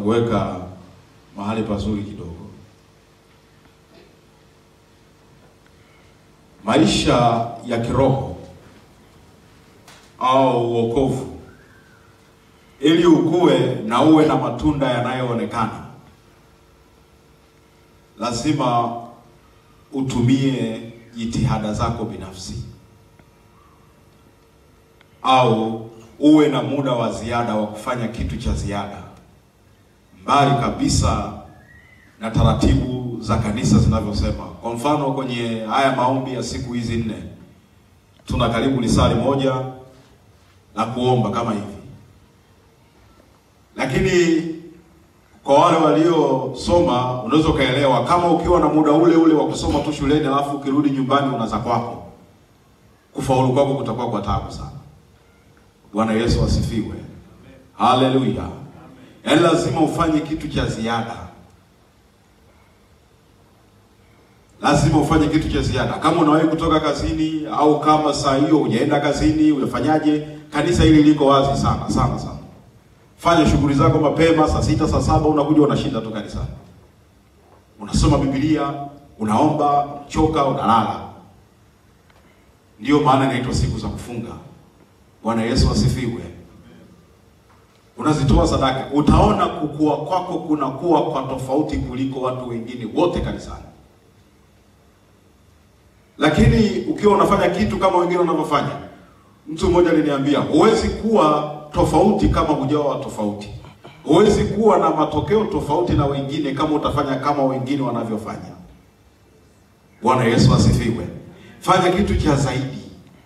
nitakuweka mahali pazuri kidogo. Maisha ya kiroho au wokovu, ili ukue na uwe na matunda yanayoonekana, lazima utumie jitihada zako binafsi au uwe na muda wa ziada wa kufanya kitu cha ziada mbali kabisa na taratibu za kanisa zinavyosema. Kwa mfano, kwenye haya maombi ya siku hizi nne tuna karibu lisali moja la kuomba kama hivi, lakini kwa wale waliosoma unaweza ukaelewa, kama ukiwa na muda ule ule wa kusoma tu shuleni alafu ukirudi nyumbani unaza kwako, kufaulu kwako kutakuwa kwa taabu sana. Bwana Yesu asifiwe, haleluya. Yaani lazima ufanye kitu cha ziada, lazima ufanye kitu cha ziada. Kama unawahi kutoka kazini au kama saa hiyo hujaenda kazini, unafanyaje? Kanisa hili liko wazi sana sana sana. Fanya shughuli zako mapema, saa sita saa saba unakuja unashinda tu kanisani, unasoma Biblia, unaomba, choka, unalala. Ndiyo maana inaitwa siku za kufunga. Bwana Yesu asifiwe. Unazitoa sadaka, utaona kukua kwako kunakuwa kwa tofauti kuliko watu wengine wote kanisani. Lakini ukiwa unafanya kitu kama wengine wanavyofanya, mtu mmoja aliniambia, huwezi kuwa tofauti kama hujawa tofauti. Huwezi kuwa na matokeo tofauti na wengine kama utafanya kama wengine wanavyofanya. Bwana Yesu asifiwe. Fanya kitu cha zaidi,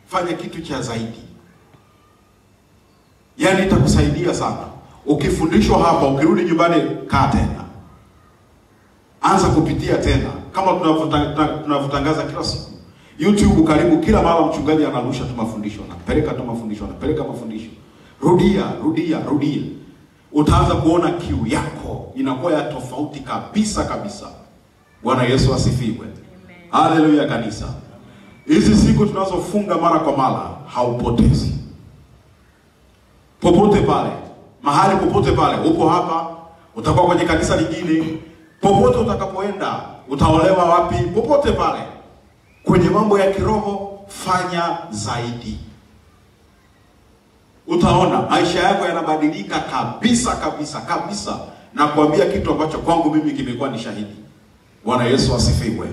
fanya kitu cha zaidi. Yaani itakusaidia sana. Ukifundishwa hapa, ukirudi nyumbani, kaa tena, anza kupitia tena, kama tunavyotangaza kila siku YouTube. Karibu kila mara mchungaji anarusha tu mafundisho, anapeleka tu mafundisho, anapeleka mafundisho. Rudia, rudia, rudia, utaanza kuona kiu yako inakuwa ya tofauti kabisa kabisa. Bwana Yesu asifiwe, haleluya. Kanisa, hizi siku tunazofunga mara kwa mara, haupotezi popote pale, mahali popote pale, upo hapa, utakuwa kwenye kanisa lingine, popote utakapoenda, utaolewa wapi, popote pale, kwenye mambo ya kiroho, fanya zaidi. Utaona maisha yako yanabadilika kabisa kabisa kabisa, na kuambia kitu ambacho kwangu mimi kimekuwa ni shahidi. Bwana Yesu asifiwe.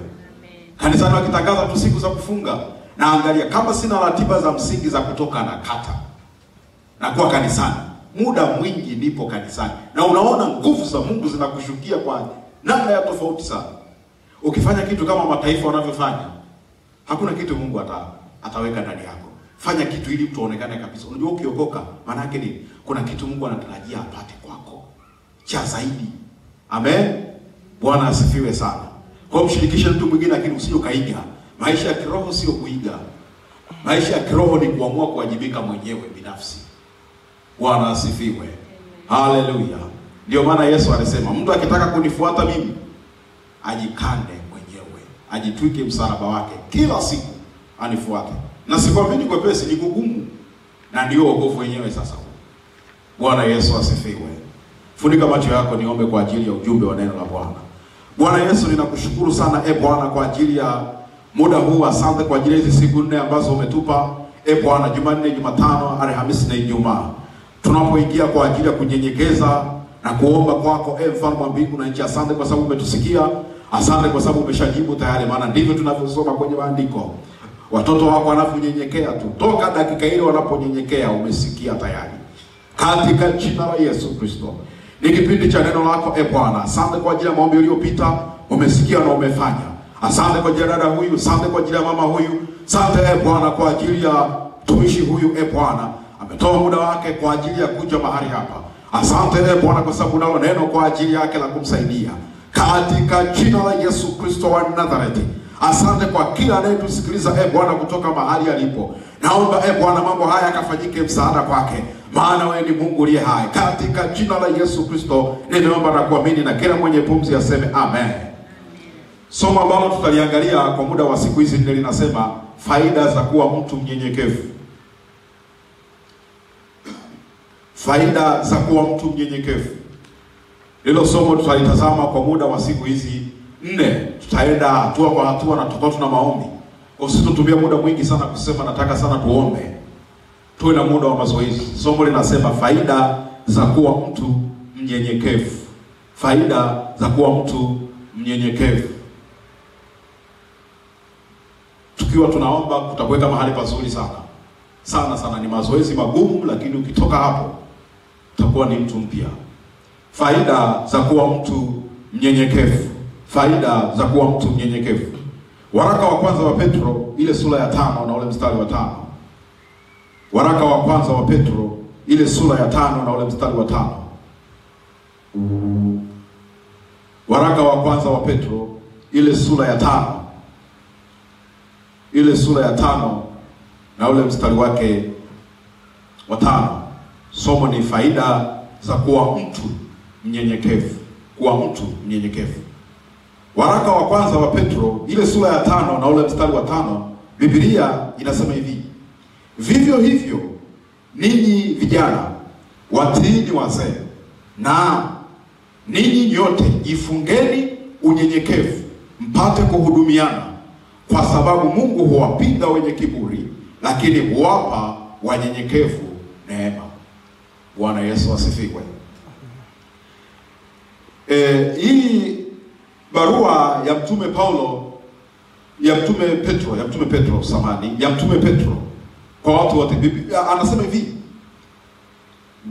Kanisani wakitangaza tu siku za kufunga, naangalia kama sina ratiba za msingi za kutoka na kata nakuwa kanisani muda mwingi, nipo kanisani na unaona nguvu za Mungu zinakushukia kwa namna ya tofauti sana. Ukifanya kitu kama mataifa wanavyofanya, hakuna kitu Mungu ata, ataweka ndani yako. Fanya kitu ili mtu aonekane kabisa. Unajua, ukiokoka maana yake ni kuna kitu Mungu anatarajia apate kwako cha zaidi. Amen, Bwana asifiwe sana. Kwa mshirikishe mtu mwingine, lakini usije ukaiga. Maisha ya kiroho sio kuiga. Maisha ya kiroho ni kuamua kuwajibika mwenyewe binafsi. Bwana asifiwe, haleluya. Ndio maana Yesu alisema mtu akitaka kunifuata mimi ajikande mwenyewe, ajitwike msalaba wake kila siku anifuate. Na sikwamini kwepesi, ni kugumu, na ndio wokovu wenyewe. Sasa Bwana Yesu asifiwe. Funika macho yako, niombe kwa ajili ya ujumbe wa neno la Bwana. Bwana Yesu, ninakushukuru sana e Bwana kwa ajili ya muda huu. Asante kwa ajili ya hizi siku nne ambazo umetupa e Bwana, Jumanne, Jumatano, Alhamisi na Ijumaa tunapoingia kwa ajili ya kunyenyekeza na kuomba kwako, e mfalme wa mbingu na nchi. Asante kwa sababu umetusikia, asante kwa sababu umeshajibu tayari, maana ndivyo tunavyosoma kwenye maandiko, watoto wako wanaponyenyekea tu, toka dakika ile wanaponyenyekea, umesikia tayari, katika jina la Yesu Kristo. Ni kipindi cha neno lako e Bwana. Asante kwa ajili ya maombi uliyopita, umesikia na umefanya. Asante kwa ajili ya dada huyu, asante kwa ajili ya mama huyu, asante e Bwana kwa ajili ya tumishi huyu e Bwana ametoa muda wake kwa ajili ya kuja mahali hapa. Asante e Bwana kwa sababu nalo neno kwa ajili yake la kumsaidia katika jina la Yesu Kristo wa Nazareti. Asante kwa kila anayetusikiliza e Bwana kutoka mahali alipo. Naomba e Bwana mambo haya yakafanyike msaada kwake, maana wewe ni Mungu uliye hai. Katika jina la Yesu Kristo nimeomba na kuamini, na kila mwenye pumzi aseme amen. Somo ambalo tutaliangalia kwa muda wa siku hizi nne linasema faida za kuwa mtu mnyenyekevu. Faida za kuwa mtu mnyenyekevu. Lilo somo tutalitazama kwa muda wa siku hizi nne, tutaenda hatua kwa hatua na tutakuwa tuna maombi. Sitotumia muda mwingi sana kusema, nataka sana tuombe, tuwe na muda wa mazoezi. Somo linasema faida za kuwa mtu mnyenyekevu, faida za kuwa mtu mnyenyekevu. Tukiwa tunaomba kutakuweka mahali pazuri sana sana sana. Ni mazoezi magumu, lakini ukitoka hapo utakuwa ni mtu mpya. Faida za kuwa mtu mnyenyekevu, faida za kuwa mtu mnyenyekevu. Waraka wa kwanza wa Petro ile sura ya tano na ule mstari wa tano. Waraka wa kwanza wa Petro ile sura ya tano na ule mstari wa tano. Waraka wa kwanza wa Petro ile sura ya tano ile sura ya tano na ule mstari wake wa tano. Somo ni faida za kuwa mtu mnyenyekevu, kuwa mtu mnyenyekevu. Waraka wa kwanza wa Petro ile sura ya tano na ule mstari wa tano, Biblia inasema hivi: vivyo hivyo ninyi vijana watiini wazee, na ninyi nyote jifungeni unyenyekevu, mpate kuhudumiana, kwa sababu Mungu huwapinga wenye kiburi, lakini huwapa wanyenyekevu neema. Bwana Yesu asifiwe. E, hii barua ya mtume Paulo ya mtume Petro ya mtume Petro samani ya mtume Petro kwa watu wote, anasema hivi: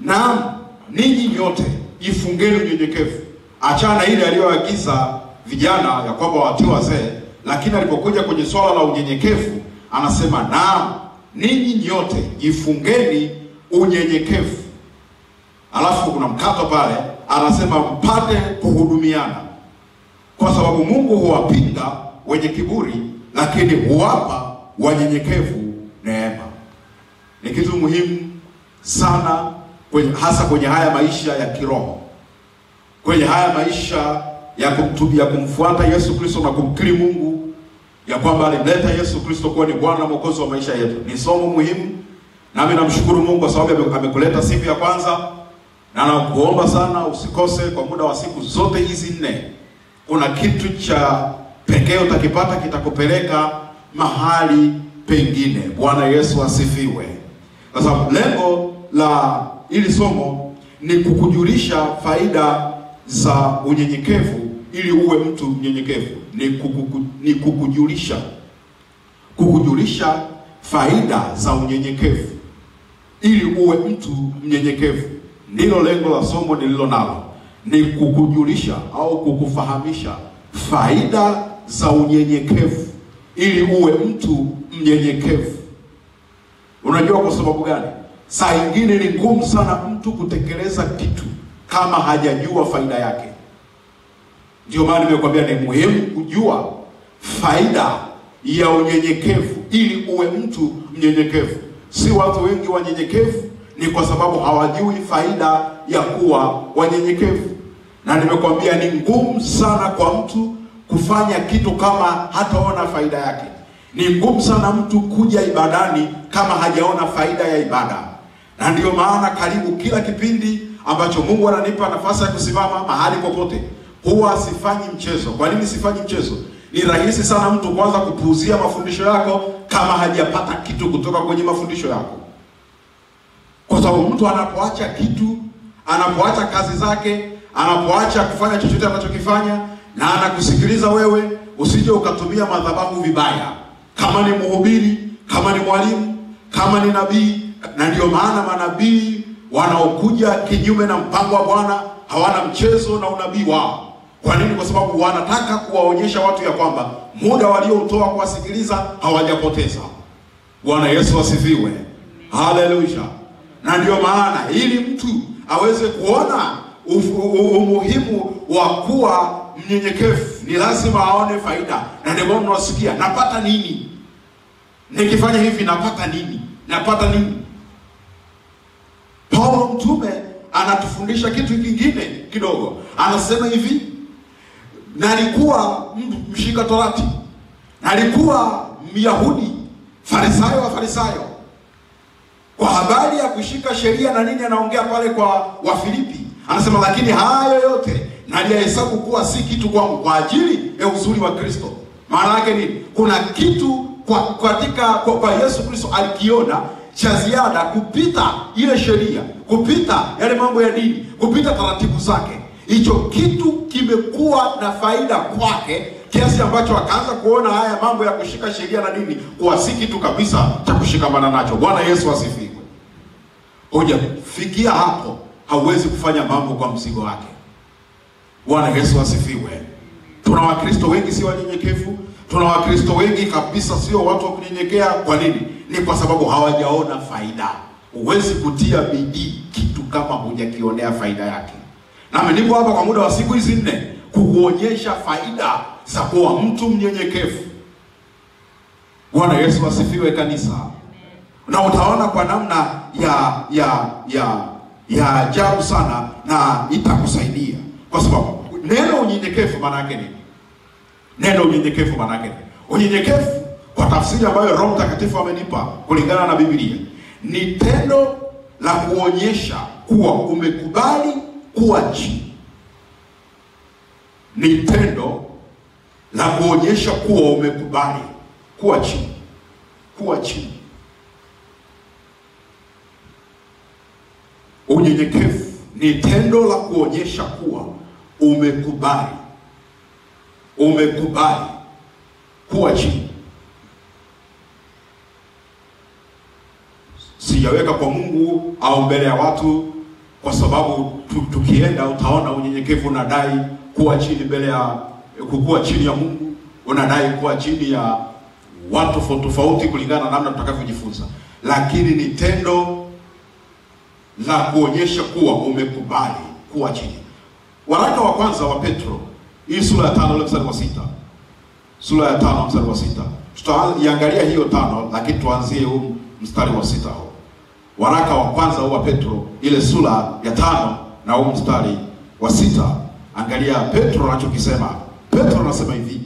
naam, ninyi nyote jifungeni unyenyekevu. Achana na ile aliyoagiza vijana ya kwamba watii wazee, lakini alipokuja kwenye swala la unyenyekevu anasema naam, ninyi nyote jifungeni unyenyekevu. Alafu kuna mkato pale anasema mpate kuhudumiana, kwa sababu Mungu huwapinga wenye kiburi, lakini huwapa wanyenyekevu neema. Ni kitu muhimu sana kwenye, hasa kwenye haya maisha ya kiroho, kwenye haya maisha ya kumtubia, kumfuata Yesu Kristo na kumkiri Mungu ya kwamba alimleta Yesu Kristo kuwa ni Bwana na Mwokozi wa maisha yetu. Ni somo muhimu, nami namshukuru Mungu kwa sababu amekuleta siku ya kwanza na nakuomba sana usikose kwa muda wa siku zote hizi nne. Kuna kitu cha pekee utakipata kitakupeleka mahali pengine. Bwana Yesu asifiwe. Kwa sababu lengo la hili somo ni kukujulisha faida za unyenyekevu ili uwe mtu mnyenyekevu. Ni, kukuku, ni kukujulisha kukujulisha faida za unyenyekevu ili uwe mtu mnyenyekevu. Ndilo lengo la somo nililo nalo, ni kukujulisha au kukufahamisha faida za unyenyekevu ili uwe mtu mnyenyekevu. Unajua kwa sababu gani? Saa ingine ni ngumu sana mtu kutekeleza kitu kama hajajua faida yake. Ndio maana nimekwambia ni muhimu kujua faida ya unyenyekevu ili uwe mtu mnyenyekevu. Si watu wengi wanyenyekevu ni kwa sababu hawajui faida ya kuwa wanyenyekevu, na nimekwambia ni ngumu sana kwa mtu kufanya kitu kama hataona faida yake. Ni ngumu sana mtu kuja ibadani kama hajaona faida ya ibada, na ndiyo maana karibu kila kipindi ambacho Mungu ananipa nafasi ya kusimama mahali popote, huwa sifanyi mchezo. Kwa nini sifanyi mchezo? Ni rahisi sana mtu kuanza kupuuzia mafundisho yako kama hajapata kitu kutoka kwenye mafundisho yako kwa sababu mtu anapoacha kitu, anapoacha kazi zake, anapoacha kufanya chochote anachokifanya na anakusikiliza wewe, usije ukatumia madhabahu vibaya, kama ni mhubiri, kama ni mwalimu, kama ni nabii. Na ndio maana manabii wanaokuja kinyume na mpango wa Bwana hawana mchezo na unabii wao. Kwa nini? Kwa sababu wanataka kuwaonyesha watu ya kwamba muda walioutoa kuwasikiliza hawajapoteza. Bwana Yesu asifiwe, haleluya na ndio maana ili mtu aweze kuona umuhimu wa kuwa mnyenyekevu ni lazima aone faida, na ndio maana unasikia napata nini? Nikifanya hivi, napata nini, napata nini. Paulo mtume anatufundisha kitu kingine kidogo, anasema hivi, nalikuwa mshika torati, nalikuwa Myahudi, farisayo wa farisayo kwa habari ya kushika sheria na nini, anaongea pale kwa Wafilipi, Anasema lakini hayo yote naliyahesabu kuwa si kitu kwangu kwa ajili ya uzuri wa Kristo. Maana yake ni kuna kitu kwa katika kwa, kwa Yesu Kristo alikiona cha ziada kupita ile sheria, kupita yale mambo ya dini, kupita taratibu zake. Hicho kitu kimekuwa na faida kwake kiasi ambacho akaanza kuona haya mambo ya kushika sheria na nini kuwa si kitu kabisa cha kushikamana nacho. Bwana Yesu asifiwe. Hujafikia hapo, hauwezi kufanya mambo kwa mzigo wake. Bwana Yesu asifiwe. Tuna Wakristo wengi si wanyenyekevu, tuna Wakristo wengi kabisa sio watu wa kunyenyekea. Kwa nini? Ni kwa sababu hawajaona faida. Huwezi kutia bidii kitu kama hujakionea faida yake. Nami nipo hapa kwa muda wa siku hizi nne kukuonyesha faida za kuwa mtu mnyenyekevu. Bwana Yesu asifiwe kanisa. Na utaona kwa namna ya ya ya ya ajabu sana, na itakusaidia kwa sababu neno unyenyekevu maana yake nini? Neno unyenyekevu maana yake nini? Unyenyekevu kwa tafsiri ambayo Roho Mtakatifu amenipa kulingana na Biblia ni tendo la kuonyesha kuwa umekubali kuwa chini. Ni tendo la kuonyesha kuwa umekubali kuwa chini, kuwa chini. Unyenyekevu ni tendo la kuonyesha kuwa umekubali, umekubali kuwa chini. Sijaweka kwa Mungu au mbele ya watu, kwa sababu tukienda utaona unyenyekevu unadai kuwa chini mbele ya kukuwa chini ya Mungu, unadai kuwa chini ya watu tofauti tofauti kulingana na namna tutakavyojifunza, lakini ni tendo la kuonyesha kuwa umekubali kuwa chini. Waraka wa kwanza wa Petro, hii sura ya tano ule mstari wa sita sura ya tano mstari wa sita tutaiangalia hiyo tano, lakini tuanzie huu mstari wa sita huu. Waraka wa kwanza wa Petro, ile sura ya tano na huu mstari wa sita. Angalia Petro anachokisema. Petro anasema hivi,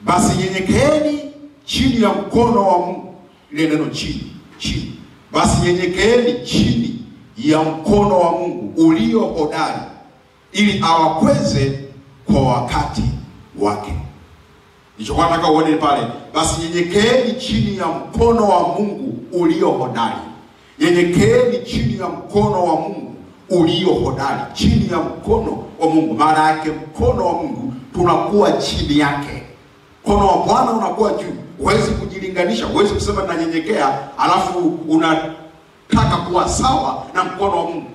basi nyenyekeeni chini ya mkono wa Mungu. Ile neno chini, chini basi nyenyekeeni chini ya mkono wa Mungu ulio hodari, ili awakweze kwa wakati wake. Nilichokuwa nataka uone pale, basi nyenyekeeni chini ya mkono wa Mungu ulio hodari. Nyenyekeeni chini ya mkono wa Mungu ulio hodari, chini ya mkono wa Mungu. Maana yake mkono wa Mungu tunakuwa chini yake, mkono wa Bwana unakuwa juu. Huwezi kujilinganisha, huwezi kusema nanyenyekea alafu unataka kuwa sawa na mkono wa Mungu.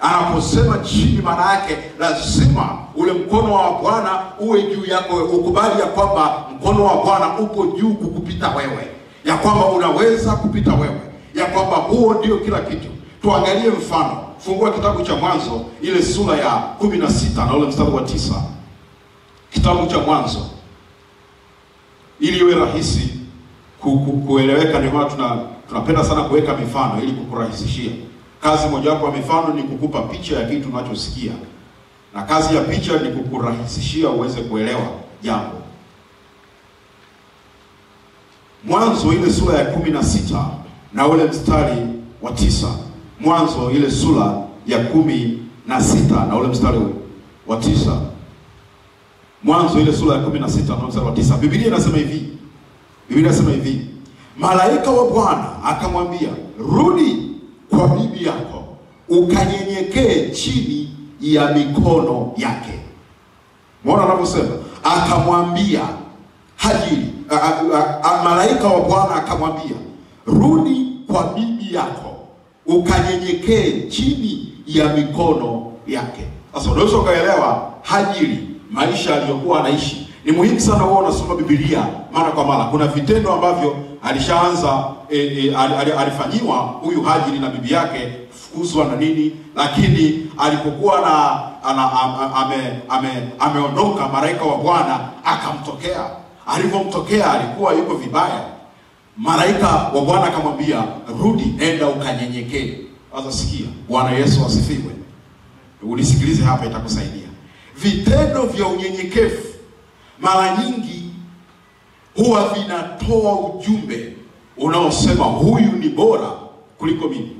Anaposema chini, maana yake lazima ule mkono wa Bwana uwe juu yako, ukubali ya kwamba mkono wa Bwana upo juu kukupita wewe, ya kwamba unaweza kupita wewe, ya kwamba huo ndio kila kitu. Tuangalie mfano, fungua kitabu cha Mwanzo ile sura ya kumi na sita na ule mstari wa tisa kitabu cha Mwanzo ili iwe rahisi ku, ku, kueleweka. Ndio maana tuna tunapenda sana kuweka mifano ili kukurahisishia kazi. Mojawapo ya mifano ni kukupa picha ya kitu unachosikia, na kazi ya picha ni kukurahisishia uweze kuelewa jambo. Mwanzo ile sura ya kumi na sita na ule mstari wa tisa. Mwanzo ile sura ya kumi na sita na ule mstari wa tisa. Mwanzo ile sura ya kumi na sita na mstari wa tisa. Biblia inasema hivi, Biblia inasema hivi, malaika wa Bwana akamwambia, rudi kwa bibi yako ukanyenyekee chini ya mikono yake. Mbona anavyosema? Akamwambia Hajiri, malaika wa Bwana akamwambia, rudi kwa bibi yako ukanyenyekee chini ya mikono yake. Sasa unaweza ukaelewa Hajiri maisha aliyokuwa anaishi. Ni muhimu sana wewe unasoma Biblia mara kwa mara. Kuna vitendo ambavyo alishaanza e, e, al, al, alifanyiwa huyu Hajiri na bibi yake kufukuzwa na nini, lakini alipokuwa na ana, ame, ame, ame, ameondoka malaika wa Bwana akamtokea. Alivyomtokea alikuwa yuko vibaya. Malaika wa Bwana akamwambia, rudi, enda ukanyenyekee. Sasa sikia, Bwana Yesu asifiwe. Unisikilize hapa, itakusaidia. Vitendo vya unyenyekevu mara nyingi huwa vinatoa ujumbe unaosema huyu ni bora kuliko mimi.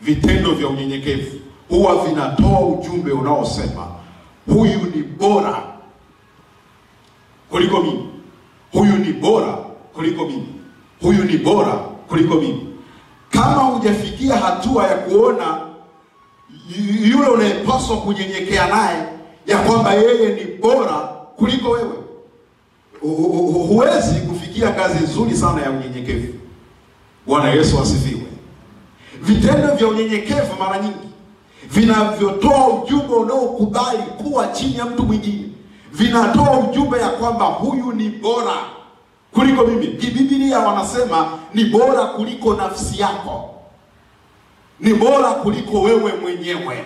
Vitendo vya unyenyekevu huwa vinatoa ujumbe unaosema huyu ni bora kuliko mimi, huyu ni bora kuliko mimi, huyu ni bora kuliko mimi. Kama hujafikia hatua ya kuona yule unayepaswa kunyenyekea naye ya kwamba yeye ni bora kuliko wewe, hu- hu- hu- huwezi kufikia kazi nzuri sana ya unyenyekevu. Bwana Yesu asifiwe. Vitendo vya unyenyekevu mara nyingi vinavyotoa ujumbe unaokubali kuwa chini ya mtu mwingine, vinatoa ujumbe ya kwamba huyu ni bora kuliko mimi. Biblia wanasema ni bora kuliko nafsi yako, ni bora kuliko wewe mwenyewe.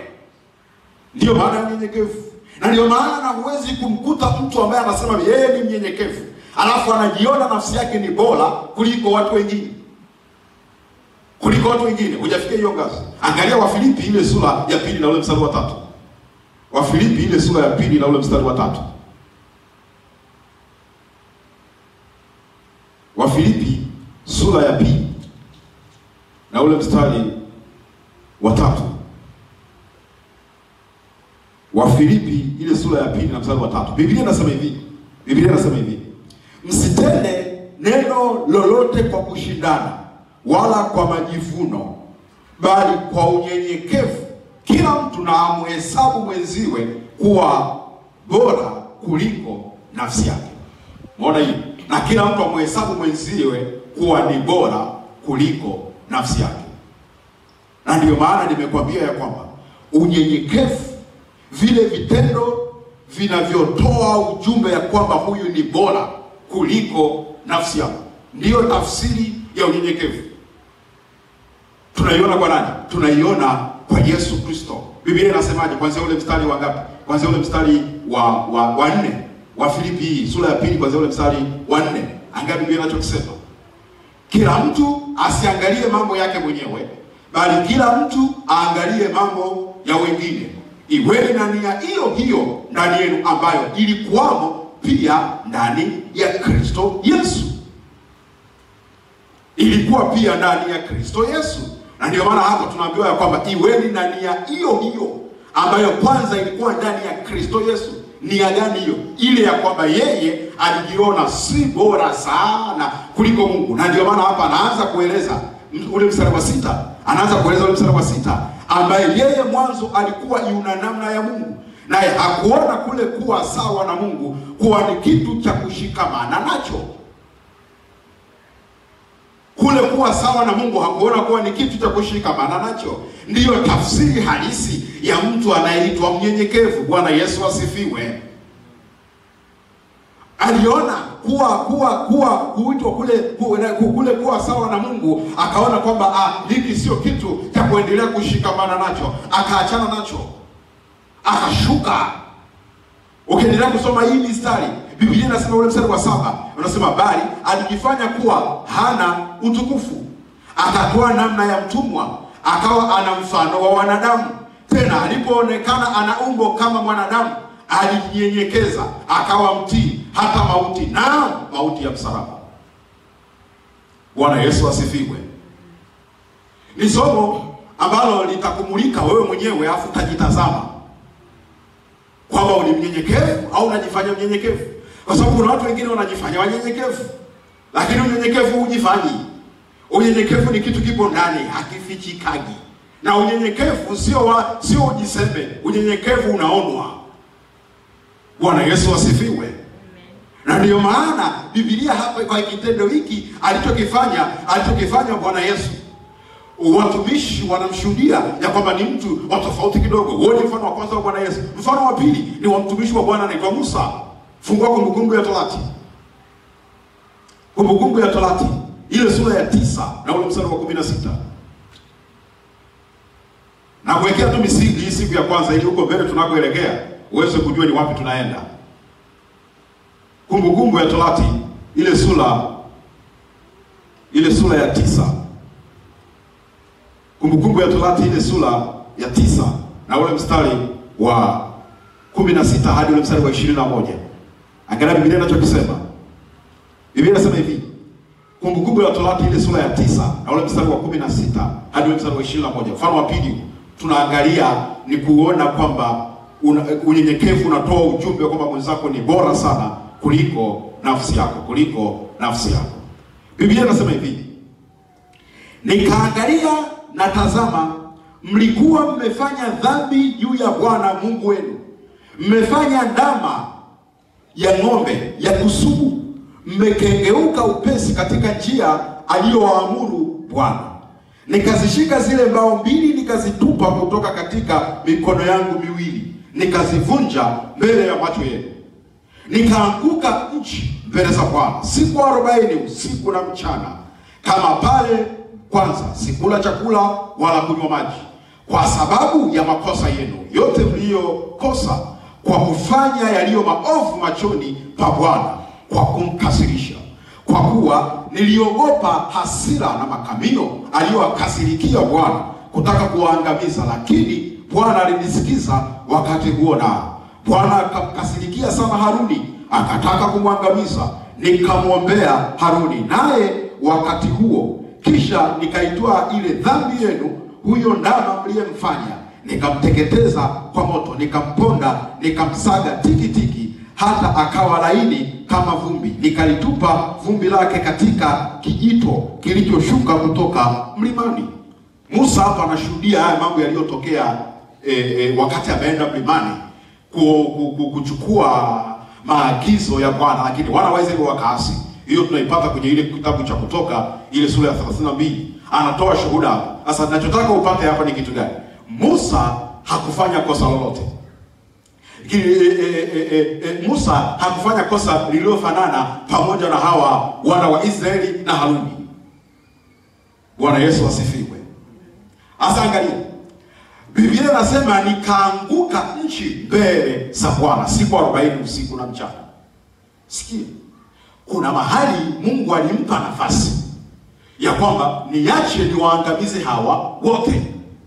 Ndiyo maana ya mnyenyekevu, na ndiyo maana huwezi kumkuta mtu ambaye anasema yeye ni mnyenyekevu alafu anajiona nafsi yake ni bora kuliko watu wengine kuliko watu wengine. Hujafikia hiyo ngazi. Angalia Wafilipi ile sura ya pili na ule mstari wa tatu. Wafilipi ile sura ya pili na ule mstari wa tatu. Wafilipi sura ya pili na ule mstari wa tatu. wa Filipi ile sura ya pili na mstari wa tatu. Biblia inasema hivi. Biblia inasema hivi. Msitende neno lolote kwa kushindana wala kwa majivuno, bali kwa unyenyekevu kila mtu na amhesabu mwenziwe kuwa bora kuliko nafsi yake. Umeona hiyo? Na kila mtu amhesabu mwenziwe kuwa ni bora kuliko nafsi yake. Na ndiyo maana nimekwambia ya kwamba unyenyekevu, vile vitendo vinavyotoa ujumbe ya kwamba huyu ni bora kuliko nafsi yako, ndiyo tafsiri ya unyenyekevu. Tunaiona kwa nani? Tunaiona kwa Yesu Kristo. Biblia inasemaje? Kwanzia ule mstari wa ngapi? Kwanzia ule mstari wa wa, wa nne wa Filipi sura ya pili, kwanzia ule mstari wa nne. Angalia Biblia inachokisema, kila mtu asiangalie mambo yake mwenyewe, bali kila mtu aangalie mambo ya wengine. Iweni na nia hiyo hiyo ndani yenu, ambayo ilikuwamo pia ndani ya Kristo Yesu ilikuwa pia ndani ya Kristo Yesu. Na ndio maana hapo tunaambiwa ya kwamba iweni na nia hiyo hiyo ambayo kwanza ilikuwa ndani ya Kristo Yesu. Nia gani hiyo? Ile ya kwamba yeye alijiona si bora sana kuliko Mungu. Na ndio maana hapa anaanza kueleza ule mstari wa sita, anaanza kueleza ule mstari wa sita ambaye yeye mwanzo alikuwa yuna namna ya Mungu, naye hakuona kule kuwa sawa na Mungu kuwa ni kitu cha kushikamana nacho kule kuwa sawa na Mungu hakuona kuwa ni kitu cha kushikamana nacho. Ndiyo tafsiri halisi ya mtu anayeitwa mnyenyekevu. Bwana Yesu asifiwe. Aliona kuwa kuwa kuwa kuitwa kule kule kuwa sawa na Mungu, akaona kwamba ah, hiki sio kitu cha kuendelea kushikamana nacho, akaachana nacho, akashuka Ukiendelea kusoma hii mistari, Biblia inasema ule mstari wa saba unasema, bali alijifanya kuwa hana utukufu, akatoa namna ya mtumwa, akawa ana mfano wa wanadamu. Tena alipoonekana ana umbo kama mwanadamu, alijinyenyekeza, akawa mtii hata mauti, na mauti ya msalaba. Bwana Yesu asifiwe. Ni somo ambalo litakumulika wewe mwenyewe, afu utajitazama kwamba ulimnyenyekevu au unajifanya mnyenyekevu, kwa sababu kuna watu wengine wanajifanya wanyenyekevu, lakini unyenyekevu hujifanyi. Unyenyekevu ni kitu kipo ndani, hakifichikagi, na unyenyekevu sio wa sio ujiseme. Unyenyekevu unaonwa. Bwana Yesu asifiwe. Na ndiyo maana Biblia hapa kwa kitendo hiki alichokifanya alichokifanya Bwana Yesu watumishi wanamshuhudia ya kwamba ni mtu wa tofauti kidogo. Huo ni mfano wa kwanza wa Bwana Yesu. Mfano wa pili ni wa mtumishi wa Bwana anaitwa Musa. Fungua Kumbukumbu ya Torati, Kumbukumbu ya Torati. Ile sura ya tisa na ule mstari wa kumi na sita. Na kuwekea tu misingi hii siku ya kwanza, ili huko mbele tunakoelekea uweze kujua ni wapi tunaenda. Kumbukumbu ya Torati ile sura ile sura ya tisa. Kumbukumbu ya Torati ile sura ya tisa na ule mstari wa kumi na sita hadi ule mstari wa ishirini na moja Angalia Biblia inachokisema. Biblia inasema hivi, Kumbukumbu ya Torati ile sura ya tisa na ule mstari wa kumi na sita hadi ule mstari wa ishirini na moja Mfano wa pili tunaangalia ni kuona kwamba unyenyekevu unatoa ujumbe kwamba mwenzako ni bora sana kuliko nafsi yako, kuliko nafsi yako. Biblia inasema hivi, nikaangalia na tazama, mlikuwa mmefanya dhambi juu ya Bwana Mungu wenu, mmefanya ndama ya ng'ombe ya kusubu, mmekengeuka upesi katika njia aliyowaamuru Bwana. Nikazishika zile mbao mbili, nikazitupa kutoka katika mikono yangu miwili, nikazivunja mbele ya macho yenu. Nikaanguka nchi mbele za Bwana siku arobaini usiku na mchana, kama pale kwanza sikula chakula wala kunywa maji, kwa sababu ya makosa yenu yote mliyokosa kwa kufanya yaliyo maovu machoni pa Bwana, kwa kumkasirisha. Kwa kuwa niliogopa hasira na makamio aliyowakasirikia Bwana kutaka kuwaangamiza, lakini Bwana alinisikiza wakati huo nao. Bwana akamkasirikia sana Haruni, akataka kumwangamiza. Nikamwombea Haruni naye wakati huo, kisha nikaitoa ile dhambi yenu, huyo ndama mliyemfanya, nikamteketeza kwa moto, nikamponda, nikamsaga tiki tiki, hata akawa laini kama vumbi. Nikalitupa vumbi lake katika kijito kilichoshuka kutoka mlimani. Musa hapa anashuhudia haya mambo yaliyotokea e, e, wakati ameenda mlimani ku, ku, ku, kuchukua maagizo ya Bwana, lakini wana wa Israeli wakaasi. Hiyo tunaipata kwenye ile kitabu cha Kutoka ile sura ya 32, anatoa shuhuda hapa. Sasa ninachotaka upate hapa ni kitu gani? Musa hakufanya kosa lolote. E, e, e, e, Musa hakufanya kosa lililofanana pamoja na hawa wana wa Israeli na Haruni. Bwana Yesu asifiwe. Asa angalia, Biblia inasema nikaanguka nchi mbele za Bwana siku arobaini usiku na mchana. Sikia, kuna mahali Mungu alimpa nafasi ya kwamba niache niwaangamize hawa wote,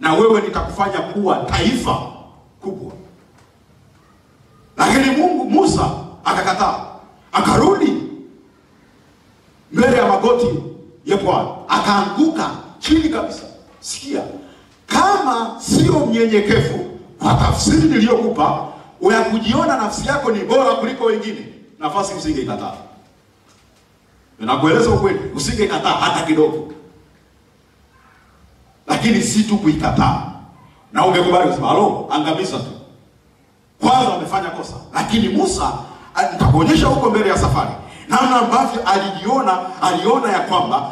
na wewe nitakufanya kuwa taifa kubwa. Lakini Mungu Musa akakataa, akarudi mbele ya magoti ya Bwana, akaanguka chini kabisa. Sikia, kama sio mnyenyekevu, kwa tafsiri niliyokupa ya kujiona nafsi yako ni bora kuliko wengine, nafasi usingeikataa. Nakueleza ukweli, usingeikataa hata kidogo, lakini si tu kuikataa. Na ungekubali kusema alo, angamiza tu. Kwanza amefanya kosa, lakini Musa a- nitakuonyesha huko mbele ya safari. Namna ambavyo alijiona, aliona ya kwamba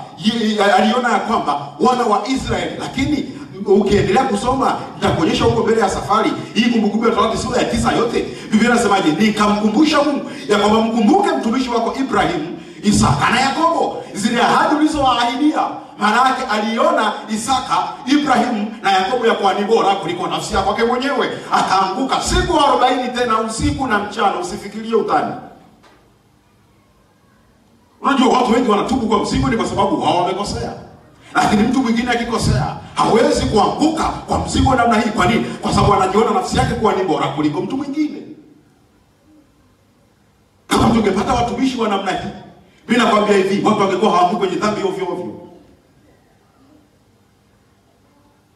aliona ya kwamba wana wa Israeli, lakini ukiendelea kusoma nitakuonyesha huko mbele ya safari. Hii Kumbukumbu ya Torati sura ya tisa yote, Biblia inasemaje? Nikamkumbusha Mungu. Ya kwamba mkumbuke mtumishi wako Ibrahimu, Isaka na Yakobo, zile ahadi ulizowaahidia. Maana yake aliona Isaka, Ibrahimu na Yakobo ya kuwa ni bora kuliko nafsi ya kwake mwenyewe, akaanguka siku arobaini tena usiku na mchana. Usifikirie utani. Unajua watu wengi wanatubu kwa mzigo ni kwa sababu wao wamekosea, lakini mtu mwingine akikosea hawezi kuanguka kwa mzigo namna hii. Kwa nini? Kwa sababu anajiona nafsi yake kuwa ni bora kuliko mtu mwingine. Kama tungepata watumishi wa namna hii, mimi nakwambia hivi, watu wangekuwa hawaanguki kwenye dhambi ovyo ovyo.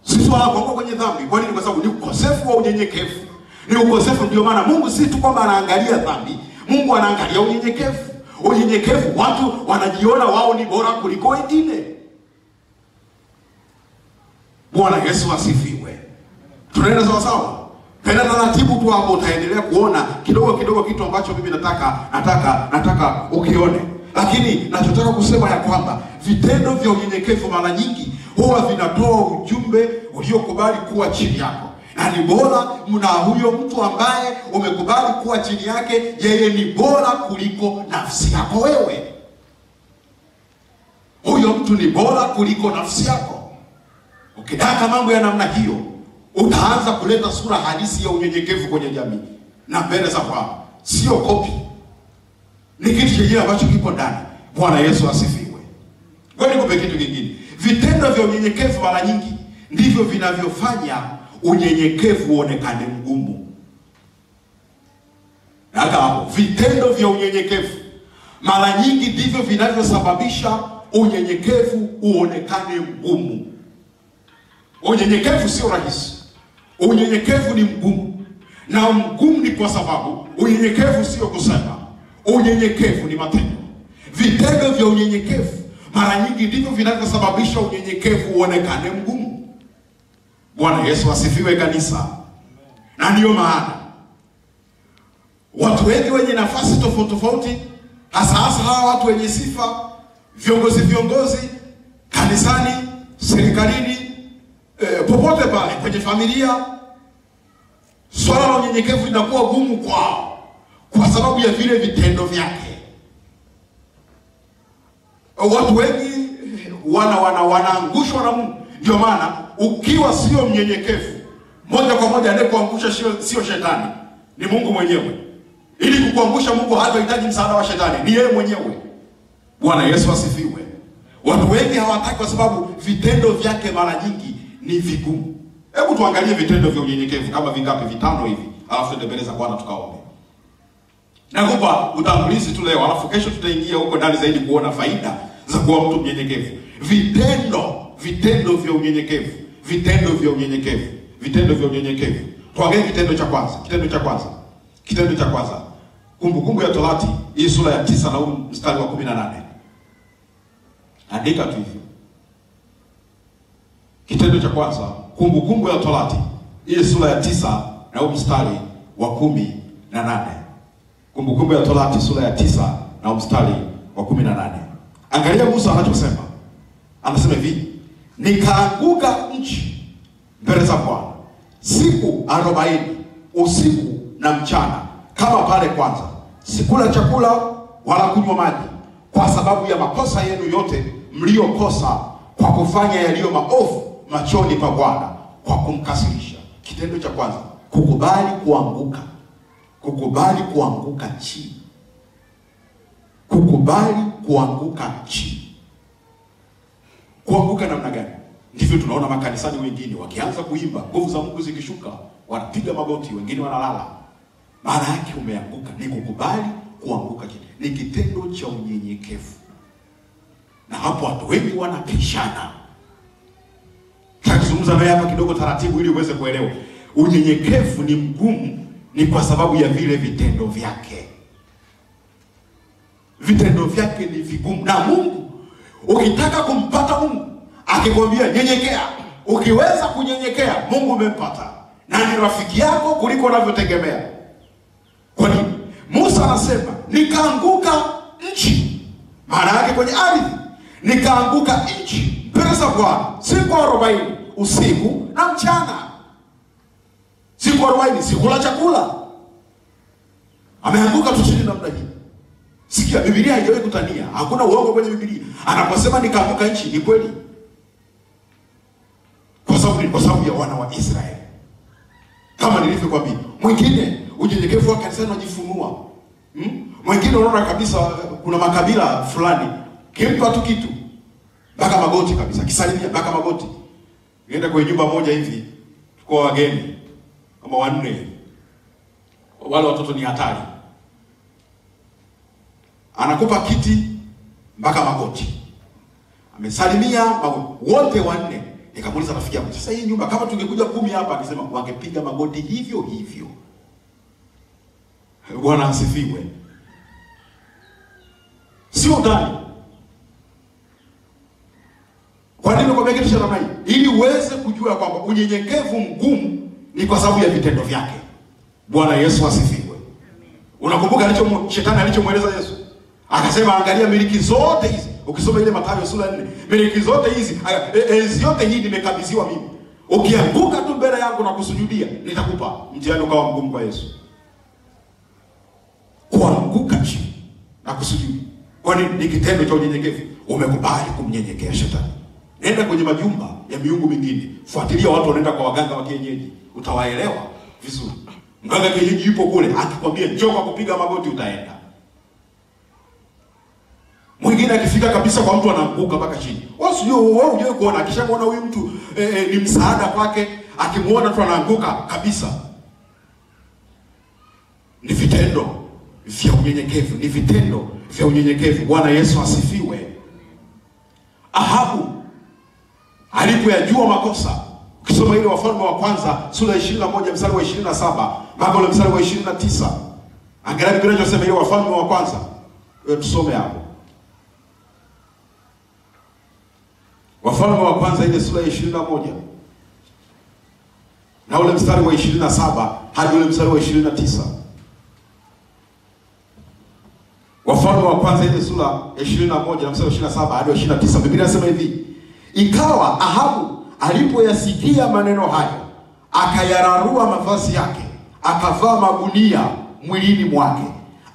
Si swala la kuanguka kwenye dhambi. Kwa nini? Kwa sababu ni ukosefu wa unyenyekevu, ni ukosefu. Ndio maana Mungu si tu kwamba anaangalia dhambi, Mungu anaangalia unyenyekevu. Unyenyekevu, watu wanajiona wao ni bora kuliko wengine. Bwana Yesu asifiwe. Tunaenda sawa sawa, tena taratibu tu hapo, utaendelea kuona kidogo kidogo kitu ambacho mimi nataka nataka nataka ukione, lakini nachotaka kusema ya kwamba vitendo vya unyenyekevu mara nyingi huwa vinatoa ujumbe uliokubali kuwa chini yako, na ni bora mna huyo mtu ambaye umekubali kuwa chini yake, yeye ni bora kuliko nafsi yako wewe. Huyo mtu ni bora kuliko nafsi yako. Ukitaka mambo ya namna hiyo, utaanza kuleta sura halisi ya unyenyekevu kwenye jamii na mbele za Bwana, sio kopi, ni kitu chenyewe ambacho kipo ndani. Bwana Yesu asifiwe. Ngoja nikupe kitu kingine. Vitendo vya unyenyekevu mara nyingi ndivyo vinavyofanya unyenyekevu uonekane mgumu. Hata hapo, vitendo vya unyenyekevu mara nyingi ndivyo vinavyosababisha unyenyekevu uonekane mgumu. Unyenyekevu sio rahisi. unyenyekevu ni mgumu, na mgumu ni kwa sababu unyenyekevu sio kusema, unyenyekevu ni matendo. Vitendo vya unyenyekevu mara nyingi ndivyo vinavyosababisha unyenyekevu uonekane mgumu. Bwana Yesu asifiwe kanisa. Na ndiyo maana watu wengi wenye nafasi tofauti tofauti, hasa hasa hawa watu wenye sifa, viongozi viongozi kanisani, serikalini, eh, popote pale kwenye familia, swala la unyenyekevu linakuwa gumu kwao kwa sababu ya vile vitendo vyake. Watu wengi wana wana wanaangushwa na Mungu. Ndio maana ukiwa sio mnyenyekevu, moja kwa moja anayekuangusha sio sio shetani, ni Mungu mwenyewe. Ili kukuangusha Mungu hatahitaji msaada wa shetani, ni yeye mwenyewe. Bwana Yesu asifiwe. Watu wengi hawataki kwa sababu vitendo vyake mara nyingi ni vigumu. Hebu tuangalie vitendo vya unyenyekevu kama vingapi, vitano hivi, alafu tuende mbele za Bwana tukaombe. Nakupa utangulizi tu leo, alafu kesho tutaingia huko ndani zaidi kuona faida za kuwa mtu mnyenyekevu. Vitendo, vitendo vya unyenyekevu, vitendo vya unyenyekevu, vitendo vya unyenyekevu. Tuangalie kitendo cha kwanza, kitendo cha kwanza, kitendo cha kwanza, Kumbukumbu ya Torati hii sura ya tisa na huu mstari wa kumi na nane. Andika tu hivyo, kitendo cha kwanza, Kumbukumbu ya Torati hii sura ya tisa na huu mstari wa kumi na nane. Kumbukumbu ya Torati sura ya tisa na mstari wa kumi na nane. Angalia Musa anachosema, anasema hivi, nikaanguka nchi mbele za Bwana siku arobaini usiku na mchana, kama pale kwanza, sikula chakula wala kunywa maji, kwa sababu ya makosa yenu yote mliokosa kwa kufanya yaliyo maovu machoni pa Bwana, kwa kumkasirisha. Kitendo cha kwanza, kukubali kuanguka kukubali kuanguka chini, kukubali kuanguka chini. Kuanguka namna gani? Ndivyo tunaona makanisani wengine wakianza kuimba, nguvu za Mungu zikishuka, wanapiga magoti, wengine wanalala. Maana yake umeanguka, ni kukubali kuanguka chini, ni kitendo cha unyenyekevu, na hapo watu wengi wanapishana. Tutazungumza naye hapa kidogo taratibu, ili uweze kuelewa unyenyekevu ni mgumu ni kwa sababu ya vile vitendo vyake. Vitendo vyake ni vigumu, na Mungu ukitaka kumpata Mungu akikwambia nyenyekea, ukiweza kunyenyekea, Mungu umempata. Na ni rafiki yako kuliko unavyotegemea. Kwa nini? Musa anasema nikaanguka nchi, maana yake kwenye ardhi, nikaanguka nchi. Mbele za Bwana siku arobaini. Usiku na mchana siku arobaini sikula chakula. Ameanguka chini namna hii. Sikia, Biblia haijawahi kutania, hakuna uongo kwenye Biblia. Anaposema nikaanguka nchi, ni kweli, kwa sababu kwa sababu ya wana wa Israeli, kama nilivyokwambia. Mwingine unyenyekevu wake kanisani unajifunua, hmm? Mwingine unaona kabisa kuna makabila fulani, kimpa tu kitu mpaka magoti kabisa, kisalimia mpaka magoti. Nienda kwenye nyumba moja hivi, tuko wageni kama wanne, wale watoto ni hatari. Anakupa kiti mpaka magoti, amesalimia wote wanne. Nikamuuliza rafiki yangu, sasa hii nyumba kama tungekuja kumi hapa, akisema wangepiga magoti hivyo hivyo. Bwana asifiwe, sio utani. Kwa nini nakwambia kitu cha namna hii? Ili uweze kujua kwamba unyenyekevu mgumu ni kwa sababu ya vitendo vyake. Bwana Yesu asifiwe. Unakumbuka alicho shetani alichomweleza Yesu? Akasema angalia, miliki zote hizi, ukisoma ile Mathayo sura nne, miliki zote hizi, enzi yote hii nimekabidhiwa mimi. Ukianguka tu mbele yangu na kusujudia, nitakupa. Mtihani ukawa mgumu kwa Yesu, kuanguka chini na kusujudia. Kwani ni kitendo cha unyenyekevu. Umekubali kumnyenyekea shetani. Nenda kwenye majumba ya miungu mingine, fuatilia watu wanaenda kwa waganga wa kienyeji, utawaelewa vizuri. Mganga kienyeji yupo kule, akikwambia njoo kwa kupiga magoti, utaenda. Mwingine akifika kabisa kwa mtu anaanguka mpaka chini. Wewe sio wewe unajua kuona, akishakuona huyu mtu eh, eh, ni msaada kwake, akimuona tu anaanguka kabisa. Ni vitendo vya unyenyekevu, ni vitendo vya unyenyekevu. Bwana Yesu asifiwe. Ahabu alipoyajua makosa, ukisoma ile Wafalme wa kwanza sura ya 21 mstari wa 27 mpaka ule mstari wa 29. Angalia Biblia inasema ile Wafalme wa kwanza. Wewe tusome hapo. Wafalme wa kwanza ile sura ya 21 na ule mstari wa 27 hadi ule mstari wa 29. Wafalme wa kwanza ile sura ya 21 na mstari wa 27 hadi wa 29. Biblia inasema hivi: Ikawa Ahabu alipoyasikia maneno hayo, akayararua mavazi yake, akavaa magunia mwilini mwake,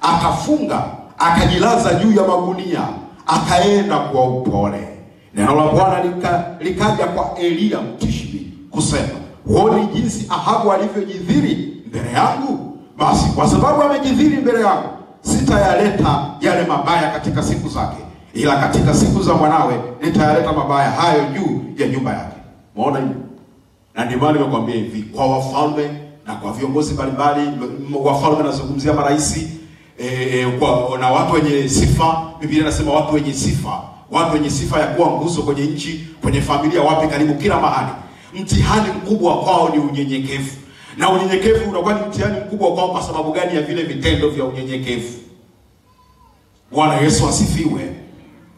akafunga, akajilaza juu ya magunia, akaenda kwa upole. Neno la Bwana lika, likaja kwa Eliya Mtishbi kusema, huoni jinsi Ahabu alivyojidhiri mbele yangu? Basi kwa sababu amejidhiri mbele yangu, sitayaleta yale mabaya katika siku zake, ila katika siku za mwanawe nitayaleta mabaya hayo juu ya nyumba yake. Umeona hiyo? Na ndio maana nimekwambia hivi, kwa wafalme na kwa viongozi mbalimbali, wafalme nazungumzia marais e, kwa na watu wenye sifa. Biblia inasema watu wenye sifa, watu wenye sifa ya kuwa nguzo kwenye nchi, kwenye familia, wapi, karibu kila mahali. Mtihani mkubwa kwao ni unyenyekevu, na unyenyekevu unakuwa ni mtihani mkubwa kwao. Kwa sababu gani? Ya vile vitendo vya unyenyekevu. Bwana Yesu asifiwe.